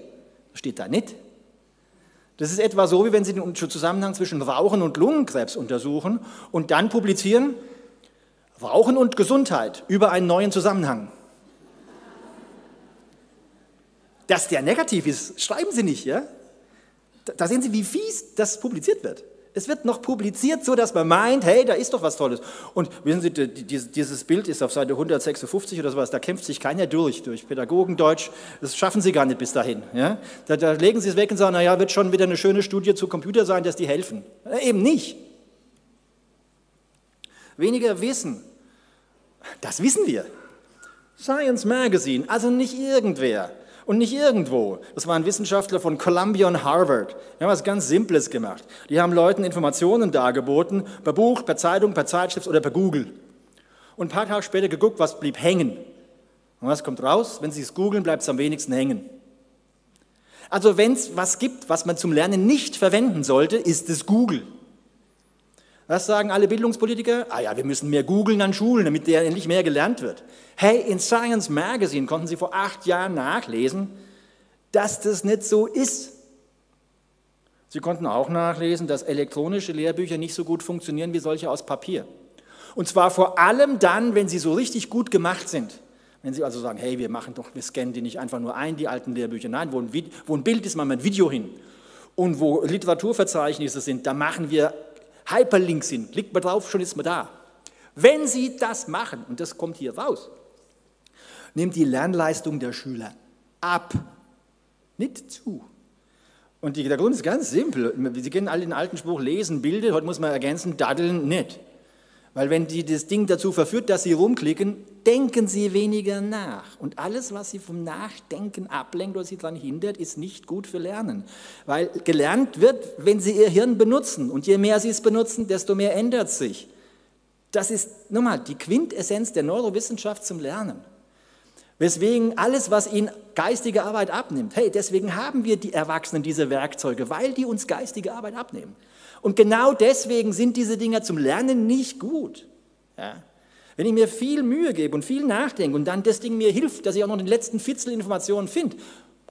steht da nicht. Das ist etwa so, wie wenn Sie den Zusammenhang zwischen Rauchen und Lungenkrebs untersuchen und dann publizieren, Rauchen und Gesundheit über einen neuen Zusammenhang. Dass der negativ ist, schreiben Sie nicht, ja? Da sehen Sie, wie fies das publiziert wird. Es wird noch publiziert, so dass man meint, hey, da ist doch was Tolles. Und wissen Sie, dieses Bild ist auf Seite 156 oder sowas, da kämpft sich keiner durch, durch Pädagogendeutsch. Das schaffen Sie gar nicht bis dahin. Ja? Da, da legen Sie es weg und sagen, naja, wird schon wieder eine schöne Studie zu Computer sein, dass die helfen. Eben nicht. Weniger Wissen, das wissen wir. Science Magazine, also nicht irgendwer. Und nicht irgendwo. Das waren Wissenschaftler von Columbia und Harvard. Die haben was ganz Simples gemacht. Die haben Leuten Informationen dargeboten, per Buch, per Zeitung, per Zeitschrift oder per Google. Und ein paar Tage später geguckt, was blieb hängen. Und was kommt raus? Wenn Sie es googeln, bleibt es am wenigsten hängen. Also wenn es was gibt, was man zum Lernen nicht verwenden sollte, ist es Google. Was sagen alle Bildungspolitiker? Ah ja, wir müssen mehr googeln an Schulen, damit der endlich mehr gelernt wird. Hey, in Science Magazine konnten Sie vor acht Jahren nachlesen, dass das nicht so ist. Sie konnten auch nachlesen, dass elektronische Lehrbücher nicht so gut funktionieren wie solche aus Papier. Und zwar vor allem dann, wenn sie so richtig gut gemacht sind. Wenn Sie also sagen, hey, wir machen doch, wir scannen die nicht einfach nur ein, die alten Lehrbücher. Nein, wo ein, wo ein Bild ist, machen wir ein Video hin. Und wo Literaturverzeichnisse sind, da machen wir Hyperlinks sind, klickt man drauf, schon ist man da. Wenn Sie das machen, und das kommt hier raus, nimmt die Lernleistung der Schüler ab, nicht zu. Und der Grund ist ganz simpel. Sie kennen alle den alten Spruch, lesen, bilden, heute muss man ergänzen, daddeln nicht. Weil wenn die das Ding dazu verführt, dass sie rumklicken, denken sie weniger nach. Und alles, was sie vom Nachdenken ablenkt oder sie daran hindert, ist nicht gut für Lernen. Weil gelernt wird, wenn sie ihr Hirn benutzen. Und je mehr sie es benutzen, desto mehr ändert sich. Das ist nochmal die Quintessenz der Neurowissenschaft zum Lernen. Weswegen alles, was ihnen geistige Arbeit abnimmt, hey, deswegen haben wir die Erwachsenen diese Werkzeuge, weil die uns geistige Arbeit abnehmen. Und genau deswegen sind diese Dinger zum Lernen nicht gut. Ja. Wenn ich mir viel Mühe gebe und viel nachdenke und dann das Ding mir hilft, dass ich auch noch den letzten Fitzel Informationen finde,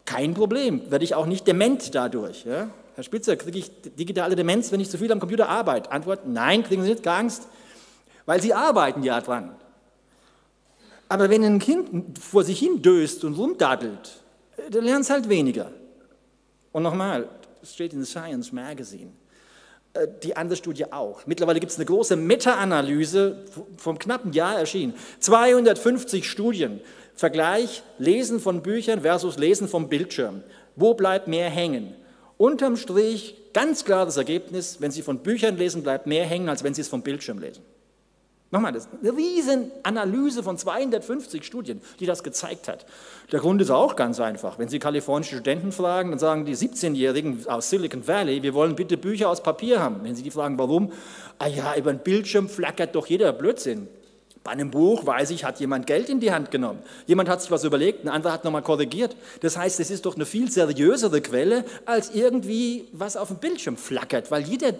Kein Problem, werde ich auch nicht dement dadurch. Ja? Herr Spitzer, kriege ich digitale Demenz, wenn ich zu viel am Computer arbeite? Antwort, nein, kriegen Sie nicht, gar Angst, weil Sie arbeiten ja dran. Aber wenn ein Kind vor sich hin döst und rumdaddelt, dann lernt es halt weniger. Und nochmal, das steht in Science Magazine, äh, die andere Studie auch. Mittlerweile gibt es eine große Meta-Analyse vom knappen Jahr erschienen. 250 Studien, Vergleich Lesen von Büchern versus Lesen vom Bildschirm. Wo bleibt mehr hängen? Unterm Strich ganz klar das Ergebnis, wenn Sie von Büchern lesen, bleibt mehr hängen, als wenn Sie es vom Bildschirm lesen. Nochmal, das eine riesen Analyse von 250 Studien, die das gezeigt hat. Der Grund ist auch ganz einfach. Wenn Sie kalifornische Studenten fragen, dann sagen die 17-Jährigen aus Silicon Valley, wir wollen bitte Bücher aus Papier haben. Wenn Sie die fragen, warum? Ah ja, über den Bildschirm flackert doch jeder Blödsinn. Bei einem Buch weiß ich, hat jemand Geld in die Hand genommen. Jemand hat sich was überlegt, ein anderer hat nochmal korrigiert. Das heißt, es ist doch eine viel seriösere Quelle, als irgendwie was auf dem Bildschirm flackert, weil jeder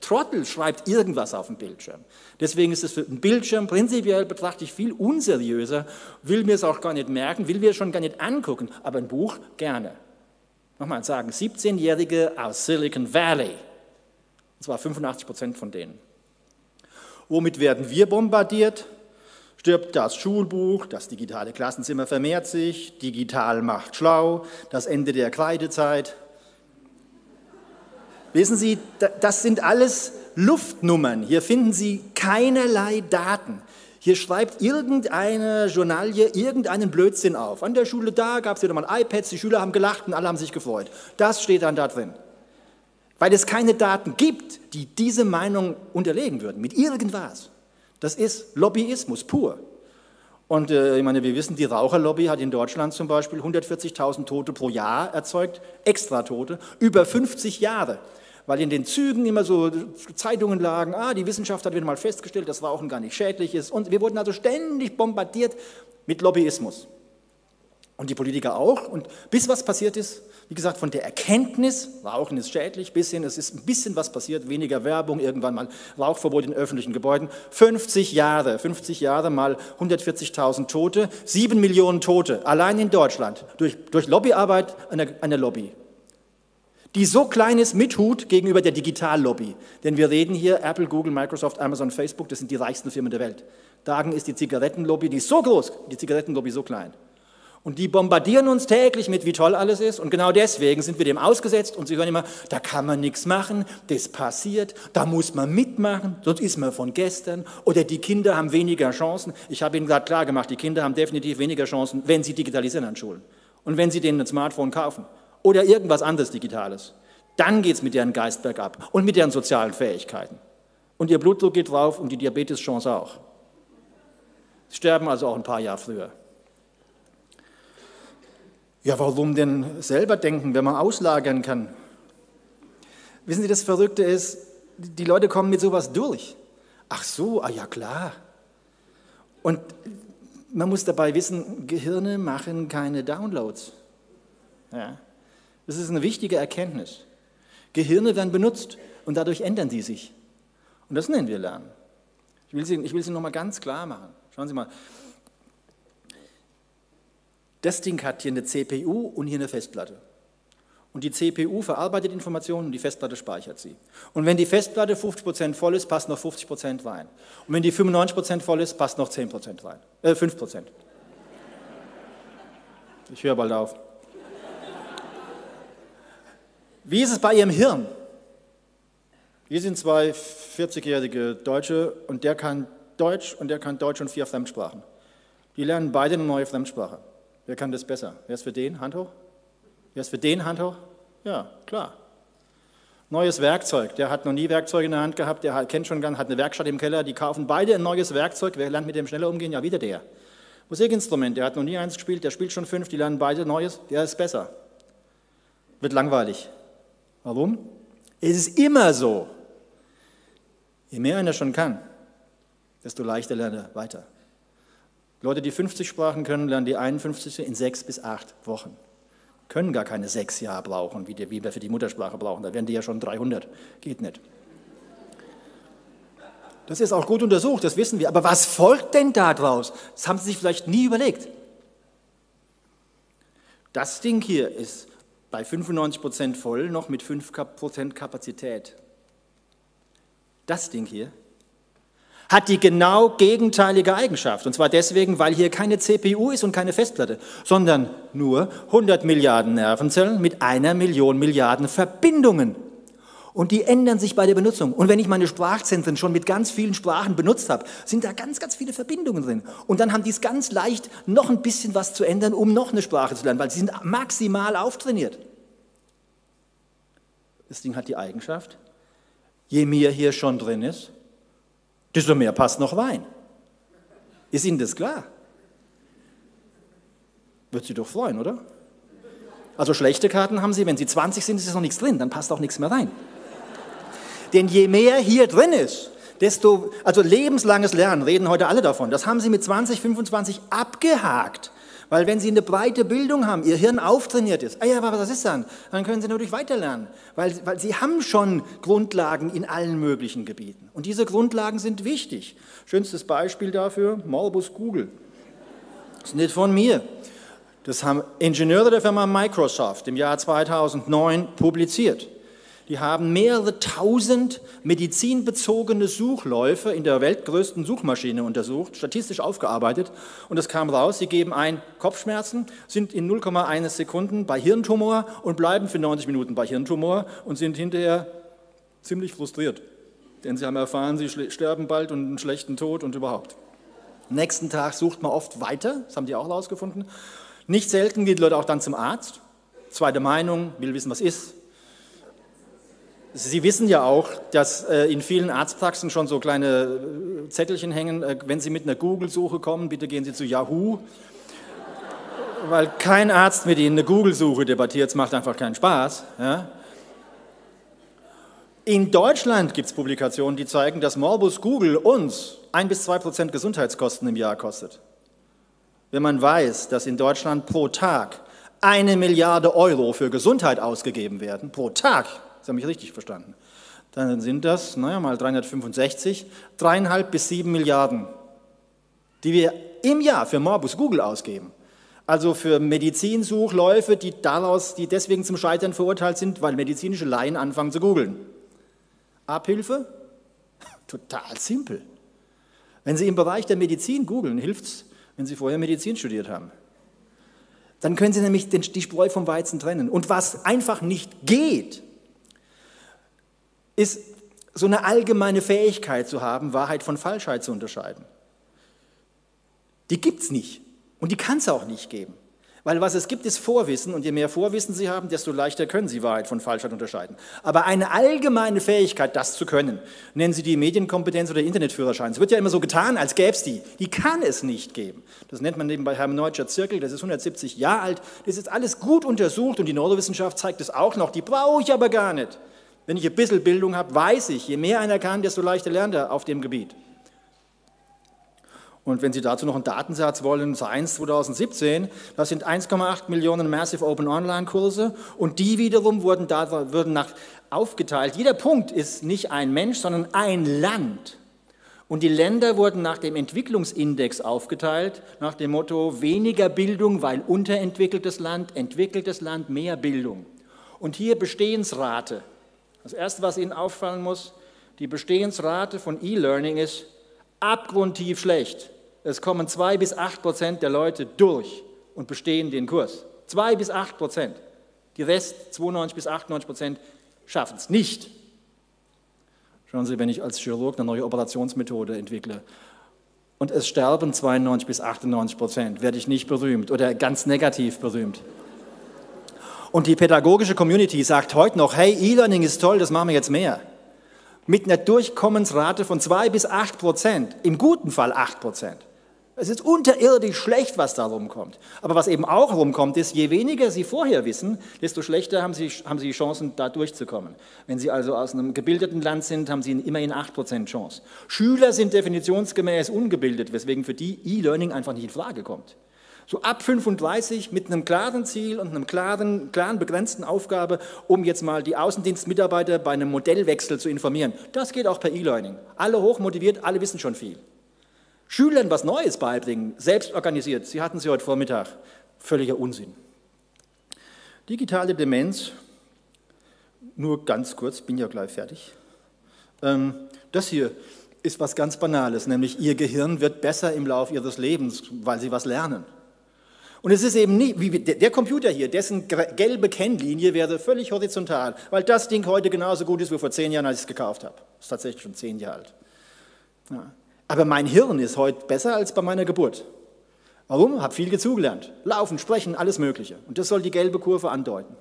Trottel schreibt irgendwas auf dem Bildschirm. Deswegen ist es für einen Bildschirm prinzipiell betrachte ich viel unseriöser, will mir es auch gar nicht merken, will mir es schon gar nicht angucken, aber ein Buch gerne. Nochmal sagen, 17-Jährige aus Silicon Valley, und zwar 85 Prozent von denen. Womit werden wir bombardiert? Stirbt das Schulbuch, das digitale Klassenzimmer vermehrt sich, digital macht schlau, das Ende der Kreidezeit, Wissen Sie, das sind alles Luftnummern. Hier finden Sie keinerlei Daten. Hier schreibt irgendeine Journalie irgendeinen Blödsinn auf. An der Schule da gab es wieder mal iPads, die Schüler haben gelacht und alle haben sich gefreut. Das steht dann da drin. Weil es keine Daten gibt, die diese Meinung unterlegen würden, mit irgendwas. Das ist Lobbyismus pur. Und äh, ich meine, wir wissen, die Raucherlobby hat in Deutschland zum Beispiel 140.000 Tote pro Jahr erzeugt, extra Tote, über 50 Jahre weil in den Zügen immer so Zeitungen lagen, ah, die Wissenschaft hat wieder mal festgestellt, dass Rauchen gar nicht schädlich ist. Und wir wurden also ständig bombardiert mit Lobbyismus. Und die Politiker auch. Und bis was passiert ist, wie gesagt, von der Erkenntnis, Rauchen ist schädlich, bis hin, es ist ein bisschen was passiert, weniger Werbung, irgendwann mal Rauchverbot in öffentlichen Gebäuden. 50 Jahre, 50 Jahre mal 140.000 Tote, 7 Millionen Tote, allein in Deutschland, durch, durch Lobbyarbeit einer, einer Lobby die so klein ist mit Hut gegenüber der Digitallobby. Denn wir reden hier, Apple, Google, Microsoft, Amazon, Facebook, das sind die reichsten Firmen der Welt. Dagen ist die Zigarettenlobby, die ist so groß, die Zigarettenlobby so klein. Und die bombardieren uns täglich mit, wie toll alles ist. Und genau deswegen sind wir dem ausgesetzt. Und sie hören immer, da kann man nichts machen, das passiert, da muss man mitmachen, sonst ist man von gestern. Oder die Kinder haben weniger Chancen. Ich habe Ihnen gerade klar gemacht, die Kinder haben definitiv weniger Chancen, wenn sie digitalisieren an Schulen. Und wenn sie denen ein Smartphone kaufen oder irgendwas anderes Digitales. Dann geht es mit deren Geist bergab und mit deren sozialen Fähigkeiten. Und ihr Blutdruck geht drauf und die Diabeteschance auch. Sie sterben also auch ein paar Jahre früher. Ja, warum denn selber denken, wenn man auslagern kann? Wissen Sie, das Verrückte ist, die Leute kommen mit sowas durch. Ach so, ah ja klar. Und man muss dabei wissen, Gehirne machen keine Downloads. Ja. Das ist eine wichtige Erkenntnis. Gehirne werden benutzt und dadurch ändern sie sich. Und das nennen wir Lernen. Ich will Sie, ich will Sie nochmal ganz klar machen. Schauen Sie mal. Das Ding hat hier eine CPU und hier eine Festplatte. Und die CPU verarbeitet Informationen und die Festplatte speichert sie. Und wenn die Festplatte 50% voll ist, passt noch 50% rein. Und wenn die 95% voll ist, passt noch 10% rein. Äh, 5%. Ich höre bald auf. Wie ist es bei Ihrem Hirn? Wir sind zwei 40-jährige Deutsche und der kann Deutsch und der kann Deutsch und vier Fremdsprachen. Die lernen beide eine neue Fremdsprache. Wer kann das besser? Wer ist für den? Hand hoch? Wer ist für den? Hand hoch? Ja, klar. Neues Werkzeug. Der hat noch nie Werkzeug in der Hand gehabt, der kennt schon gar, hat eine Werkstatt im Keller, die kaufen beide ein neues Werkzeug. Wer lernt mit dem schneller umgehen? Ja, wieder der. Musikinstrument, der hat noch nie eins gespielt, der spielt schon fünf, die lernen beide Neues, der ist besser. Wird langweilig. Warum? Es ist immer so. Je mehr einer schon kann, desto leichter lernt er weiter. Leute, die 50 Sprachen können, lernen die 51 in sechs bis acht Wochen. Können gar keine sechs Jahre brauchen, wie, die, wie wir für die Muttersprache brauchen. Da werden die ja schon 300. Geht nicht. Das ist auch gut untersucht, das wissen wir. Aber was folgt denn daraus? Das haben Sie sich vielleicht nie überlegt. Das Ding hier ist bei 95 Prozent voll, noch mit 5 Prozent Kapazität. Das Ding hier hat die genau gegenteilige Eigenschaft. Und zwar deswegen, weil hier keine CPU ist und keine Festplatte, sondern nur 100 Milliarden Nervenzellen mit einer Million Milliarden Verbindungen. Und die ändern sich bei der Benutzung. Und wenn ich meine Sprachzentren schon mit ganz vielen Sprachen benutzt habe, sind da ganz, ganz viele Verbindungen drin. Und dann haben die es ganz leicht, noch ein bisschen was zu ändern, um noch eine Sprache zu lernen, weil sie sind maximal auftrainiert. Das Ding hat die Eigenschaft, je mehr hier schon drin ist, desto mehr passt noch Wein. Ist Ihnen das klar? Wird Sie doch freuen, oder? Also schlechte Karten haben Sie, wenn Sie 20 sind, ist noch nichts drin, dann passt auch nichts mehr rein. Denn je mehr hier drin ist, desto, also lebenslanges Lernen, reden heute alle davon, das haben Sie mit 20, 25 abgehakt. Weil wenn Sie eine breite Bildung haben, Ihr Hirn auftrainiert ist, ah ja, aber was ist dann? Dann können Sie natürlich weiterlernen, weil, weil Sie haben schon Grundlagen in allen möglichen Gebieten. Und diese Grundlagen sind wichtig. Schönstes Beispiel dafür, Morbus Google. Das ist nicht von mir. Das haben Ingenieure der Firma Microsoft im Jahr 2009 publiziert. Die haben mehrere tausend medizinbezogene Suchläufe in der weltgrößten Suchmaschine untersucht, statistisch aufgearbeitet. Und es kam raus, sie geben ein Kopfschmerzen, sind in 0,1 Sekunden bei Hirntumor und bleiben für 90 Minuten bei Hirntumor und sind hinterher ziemlich frustriert. Denn sie haben erfahren, sie sterben bald und einen schlechten Tod und überhaupt. Nächsten Tag sucht man oft weiter, das haben die auch herausgefunden. Nicht selten gehen die Leute auch dann zum Arzt. Zweite Meinung, will wissen, was ist, Sie wissen ja auch, dass äh, in vielen Arztpraxen schon so kleine äh, Zettelchen hängen, äh, wenn Sie mit einer Google-Suche kommen, bitte gehen Sie zu Yahoo, weil kein Arzt mit Ihnen eine Google-Suche debattiert, es macht einfach keinen Spaß. Ja? In Deutschland gibt es Publikationen, die zeigen, dass Morbus Google uns ein bis zwei Prozent Gesundheitskosten im Jahr kostet. Wenn man weiß, dass in Deutschland pro Tag eine Milliarde Euro für Gesundheit ausgegeben werden, pro Tag, Sie haben mich richtig verstanden. Dann sind das, naja, mal 365, dreieinhalb bis sieben Milliarden, die wir im Jahr für Morbus Google ausgeben. Also für Medizinsuchläufe, die daraus, die deswegen zum Scheitern verurteilt sind, weil medizinische Laien anfangen zu googeln. Abhilfe? Total simpel. Wenn Sie im Bereich der Medizin googeln, hilft es, wenn Sie vorher Medizin studiert haben. Dann können Sie nämlich die Spreu vom Weizen trennen. Und was einfach nicht geht, ist so eine allgemeine Fähigkeit zu haben, Wahrheit von Falschheit zu unterscheiden. Die gibt es nicht und die kann es auch nicht geben. Weil was es gibt, ist Vorwissen und je mehr Vorwissen Sie haben, desto leichter können Sie Wahrheit von Falschheit unterscheiden. Aber eine allgemeine Fähigkeit, das zu können, nennen Sie die Medienkompetenz oder Internetführerschein. Es wird ja immer so getan, als gäbe es die. Die kann es nicht geben. Das nennt man nebenbei Hermeneutscher Zirkel, das ist 170 Jahre alt. Das ist alles gut untersucht und die Neurowissenschaft zeigt es auch noch. Die brauche ich aber gar nicht. Wenn ich ein bisschen Bildung habe, weiß ich, je mehr einer kann, desto leichter lernt er auf dem Gebiet. Und wenn Sie dazu noch einen Datensatz wollen, Science 2017, das sind 1,8 Millionen Massive Open Online Kurse und die wiederum wurden, da, wurden nach, aufgeteilt. Jeder Punkt ist nicht ein Mensch, sondern ein Land. Und die Länder wurden nach dem Entwicklungsindex aufgeteilt, nach dem Motto weniger Bildung, weil unterentwickeltes Land, entwickeltes Land, mehr Bildung. Und hier Bestehensrate. Das Erste, was Ihnen auffallen muss, die Bestehensrate von E-Learning ist abgrundtief schlecht. Es kommen zwei bis acht Prozent der Leute durch und bestehen den Kurs. Zwei bis acht Prozent. Die Rest, 92 bis 98 Prozent, schaffen es nicht. Schauen Sie, wenn ich als Chirurg eine neue Operationsmethode entwickle und es sterben 92 bis 98 Prozent, werde ich nicht berühmt oder ganz negativ berühmt. Und die pädagogische Community sagt heute noch, hey, E-Learning ist toll, das machen wir jetzt mehr. Mit einer Durchkommensrate von zwei bis acht Prozent, im guten Fall acht Prozent. Es ist unterirdisch schlecht, was da rumkommt. Aber was eben auch rumkommt, ist, je weniger Sie vorher wissen, desto schlechter haben Sie, haben Sie Chancen, da durchzukommen. Wenn Sie also aus einem gebildeten Land sind, haben Sie immerhin 8% Chance. Schüler sind definitionsgemäß ungebildet, weswegen für die E-Learning einfach nicht in Frage kommt. So ab 35 mit einem klaren Ziel und einer klaren, klaren begrenzten Aufgabe, um jetzt mal die Außendienstmitarbeiter bei einem Modellwechsel zu informieren. Das geht auch per E-Learning. Alle hochmotiviert, alle wissen schon viel. Schülern was Neues beibringen, selbst organisiert. Sie hatten sie heute Vormittag. Völliger Unsinn. Digitale Demenz, nur ganz kurz, bin ja gleich fertig. Ähm, das hier ist was ganz Banales, nämlich Ihr Gehirn wird besser im Laufe Ihres Lebens, weil Sie was lernen. Und es ist eben nicht, wie der Computer hier, dessen gelbe Kennlinie wäre völlig horizontal, weil das Ding heute genauso gut ist wie vor zehn Jahren, als ich es gekauft habe. Ist tatsächlich schon zehn Jahre alt. Ja. Aber mein Hirn ist heute besser als bei meiner Geburt. Warum? Habe viel dazugelernt. Laufen, sprechen, alles Mögliche. Und das soll die gelbe Kurve andeuten.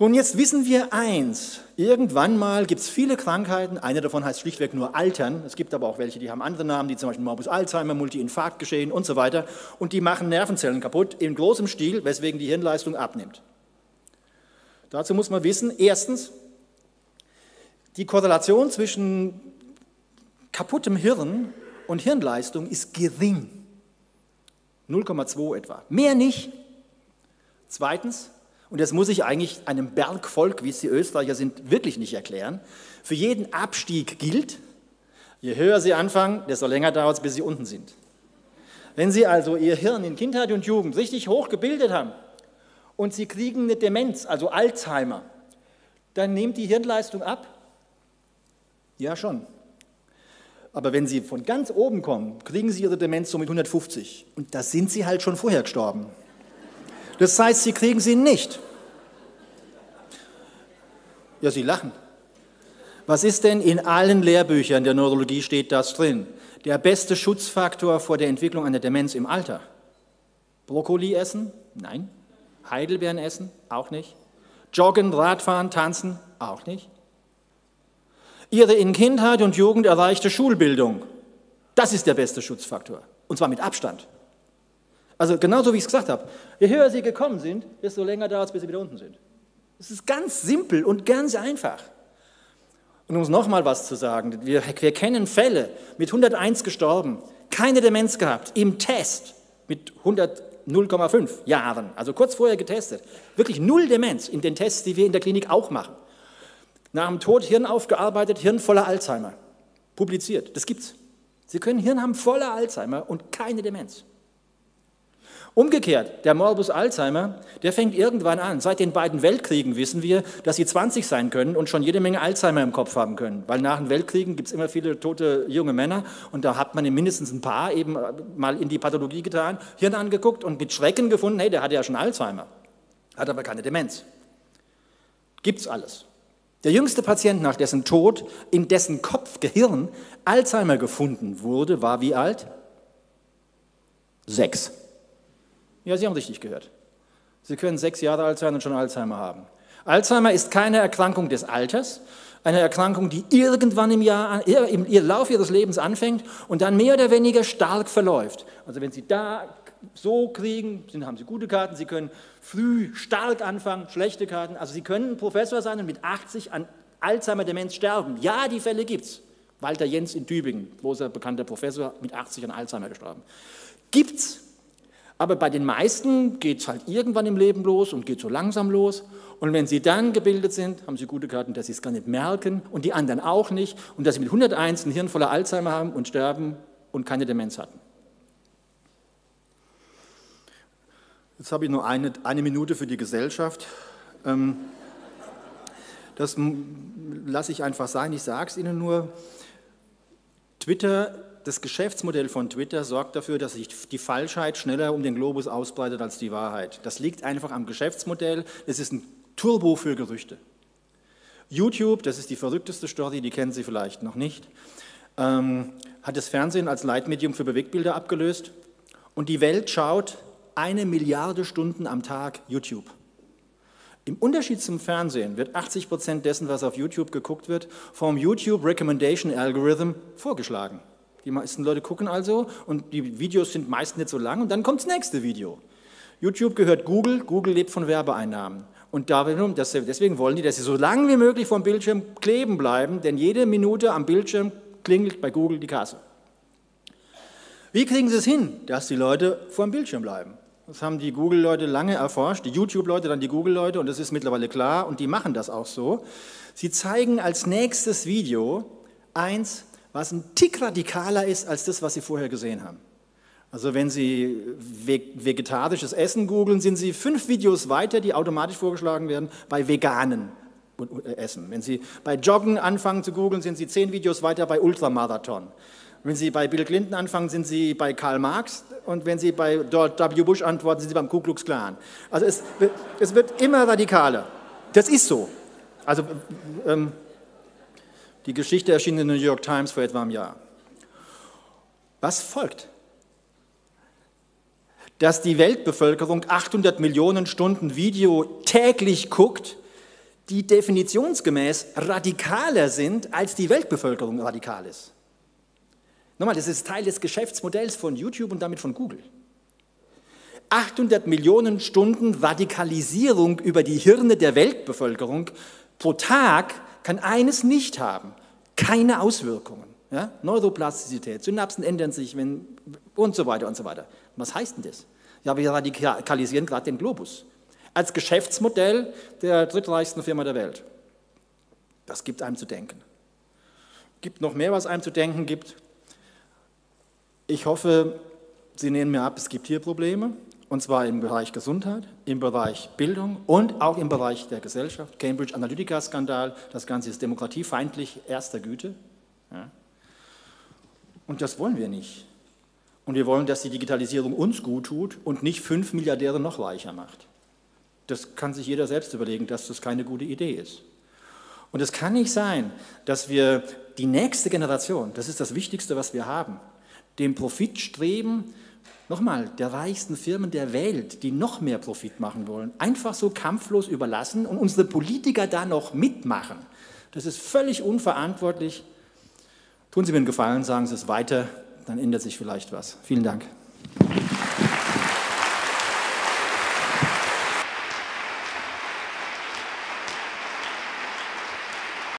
So, und jetzt wissen wir eins. Irgendwann mal gibt es viele Krankheiten. Eine davon heißt schlichtweg nur Altern. Es gibt aber auch welche, die haben andere Namen, die zum Beispiel Morbus Alzheimer, Multi-Infarktgeschehen und so weiter. Und die machen Nervenzellen kaputt in großem Stil, weswegen die Hirnleistung abnimmt. Dazu muss man wissen, erstens, die Korrelation zwischen kaputtem Hirn und Hirnleistung ist gering. 0,2 etwa. Mehr nicht. Zweitens, und das muss ich eigentlich einem Bergvolk, wie es die Österreicher sind, wirklich nicht erklären, für jeden Abstieg gilt, je höher Sie anfangen, desto länger dauert es, bis Sie unten sind. Wenn Sie also Ihr Hirn in Kindheit und Jugend richtig hoch gebildet haben und Sie kriegen eine Demenz, also Alzheimer, dann nimmt die Hirnleistung ab? Ja, schon. Aber wenn Sie von ganz oben kommen, kriegen Sie Ihre Demenz so mit 150. Und da sind Sie halt schon vorher gestorben. Das heißt, Sie kriegen sie nicht. Ja, Sie lachen. Was ist denn in allen Lehrbüchern der Neurologie steht das drin? Der beste Schutzfaktor vor der Entwicklung einer Demenz im Alter. Brokkoli essen? Nein. Heidelbeeren essen? Auch nicht. Joggen, Radfahren, tanzen? Auch nicht ihre in Kindheit und Jugend erreichte Schulbildung. Das ist der beste Schutzfaktor. Und zwar mit Abstand. Also genauso wie ich es gesagt habe. Je höher sie gekommen sind, desto länger dauert es, bis sie wieder unten sind. Es ist ganz simpel und ganz einfach. Und um noch mal was zu sagen, wir, wir kennen Fälle mit 101 gestorben, keine Demenz gehabt, im Test mit 0,5 Jahren, also kurz vorher getestet. Wirklich null Demenz in den Tests, die wir in der Klinik auch machen. Nach dem Tod Hirn aufgearbeitet, Hirn voller Alzheimer. Publiziert, das gibt's. Sie können Hirn haben voller Alzheimer und keine Demenz. Umgekehrt, der Morbus Alzheimer, der fängt irgendwann an. Seit den beiden Weltkriegen wissen wir, dass sie 20 sein können und schon jede Menge Alzheimer im Kopf haben können. Weil nach den Weltkriegen gibt es immer viele tote junge Männer und da hat man mindestens ein paar eben mal in die Pathologie getan, Hirn angeguckt und mit Schrecken gefunden, hey, der hatte ja schon Alzheimer, hat aber keine Demenz. Gibt's alles. Der jüngste Patient, nach dessen Tod in dessen Kopf, Gehirn Alzheimer gefunden wurde, war wie alt? Sechs. Ja, Sie haben richtig gehört. Sie können sechs Jahre alt sein und schon Alzheimer haben. Alzheimer ist keine Erkrankung des Alters, eine Erkrankung, die irgendwann im, Jahr, im Lauf Ihres Lebens anfängt und dann mehr oder weniger stark verläuft. Also wenn Sie da so kriegen, haben Sie gute Karten, Sie können früh stark anfangen, schlechte Karten. Also Sie können Professor sein und mit 80 an Alzheimer-Demenz sterben. Ja, die Fälle gibt es. Walter Jens in Tübingen, großer bekannter Professor, mit 80 an Alzheimer gestorben. Gibt's. Aber bei den meisten geht es halt irgendwann im Leben los und geht so langsam los. Und wenn sie dann gebildet sind, haben sie gute Karten, dass sie es gar nicht merken und die anderen auch nicht und dass sie mit 101 ein Hirn voller Alzheimer haben und sterben und keine Demenz hatten. Jetzt habe ich nur eine, eine Minute für die Gesellschaft. Ähm, das lasse ich einfach sein, ich sage es Ihnen nur. Twitter, das Geschäftsmodell von Twitter sorgt dafür, dass sich die Falschheit schneller um den Globus ausbreitet als die Wahrheit. Das liegt einfach am Geschäftsmodell. Es ist ein Turbo für Gerüchte. YouTube, das ist die verrückteste Story, die kennen Sie vielleicht noch nicht, ähm, hat das Fernsehen als Leitmedium für Bewegtbilder abgelöst. Und die Welt schaut eine Milliarde Stunden am Tag YouTube. Im Unterschied zum Fernsehen wird 80 Prozent dessen, was auf YouTube geguckt wird, vom YouTube Recommendation Algorithm vorgeschlagen. Die meisten Leute gucken also und die Videos sind meist nicht so lang und dann kommt das nächste Video. YouTube gehört Google, Google lebt von Werbeeinnahmen. Und deswegen wollen die, dass sie so lange wie möglich vom Bildschirm kleben bleiben, denn jede Minute am Bildschirm klingelt bei Google die Kasse. Wie kriegen sie es hin, dass die Leute vor dem Bildschirm bleiben? Das haben die Google-Leute lange erforscht, die YouTube-Leute, dann die Google-Leute und das ist mittlerweile klar und die machen das auch so. Sie zeigen als nächstes Video eins, was ein Tick radikaler ist als das, was Sie vorher gesehen haben. Also wenn Sie vegetarisches Essen googeln, sind Sie fünf Videos weiter, die automatisch vorgeschlagen werden, bei veganen Essen. Wenn Sie bei Joggen anfangen zu googeln, sind Sie zehn Videos weiter bei Ultramarathon. Wenn Sie bei Bill Clinton anfangen, sind Sie bei Karl Marx und wenn Sie bei George W. Bush antworten, sind Sie beim Ku Klux Klan. Also es, es wird immer radikaler. Das ist so. Also ähm, die Geschichte erschien in der New York Times vor etwa einem Jahr. Was folgt? Dass die Weltbevölkerung 800 Millionen Stunden Video täglich guckt, die definitionsgemäß radikaler sind, als die Weltbevölkerung radikal ist. Nochmal, das ist Teil des Geschäftsmodells von YouTube und damit von Google. 800 Millionen Stunden Radikalisierung über die Hirne der Weltbevölkerung pro Tag kann eines nicht haben, keine Auswirkungen. Ja? Neuroplastizität, Synapsen ändern sich wenn, und so weiter und so weiter. Was heißt denn das? Ja, wir radikalisieren gerade den Globus als Geschäftsmodell der drittreichsten Firma der Welt. Das gibt einem zu denken. Gibt noch mehr, was einem zu denken gibt. Ich hoffe, Sie nehmen mir ab, es gibt hier Probleme, und zwar im Bereich Gesundheit, im Bereich Bildung und auch im Bereich der Gesellschaft. Cambridge Analytica-Skandal, das Ganze ist demokratiefeindlich erster Güte. Ja. Und das wollen wir nicht. Und wir wollen, dass die Digitalisierung uns gut tut und nicht fünf Milliardäre noch reicher macht. Das kann sich jeder selbst überlegen, dass das keine gute Idee ist. Und es kann nicht sein, dass wir die nächste Generation, das ist das Wichtigste, was wir haben, dem Profit streben, nochmal, der reichsten Firmen der Welt, die noch mehr Profit machen wollen, einfach so kampflos überlassen und unsere Politiker da noch mitmachen. Das ist völlig unverantwortlich. Tun Sie mir einen Gefallen, sagen Sie es weiter, dann ändert sich vielleicht was. Vielen Dank.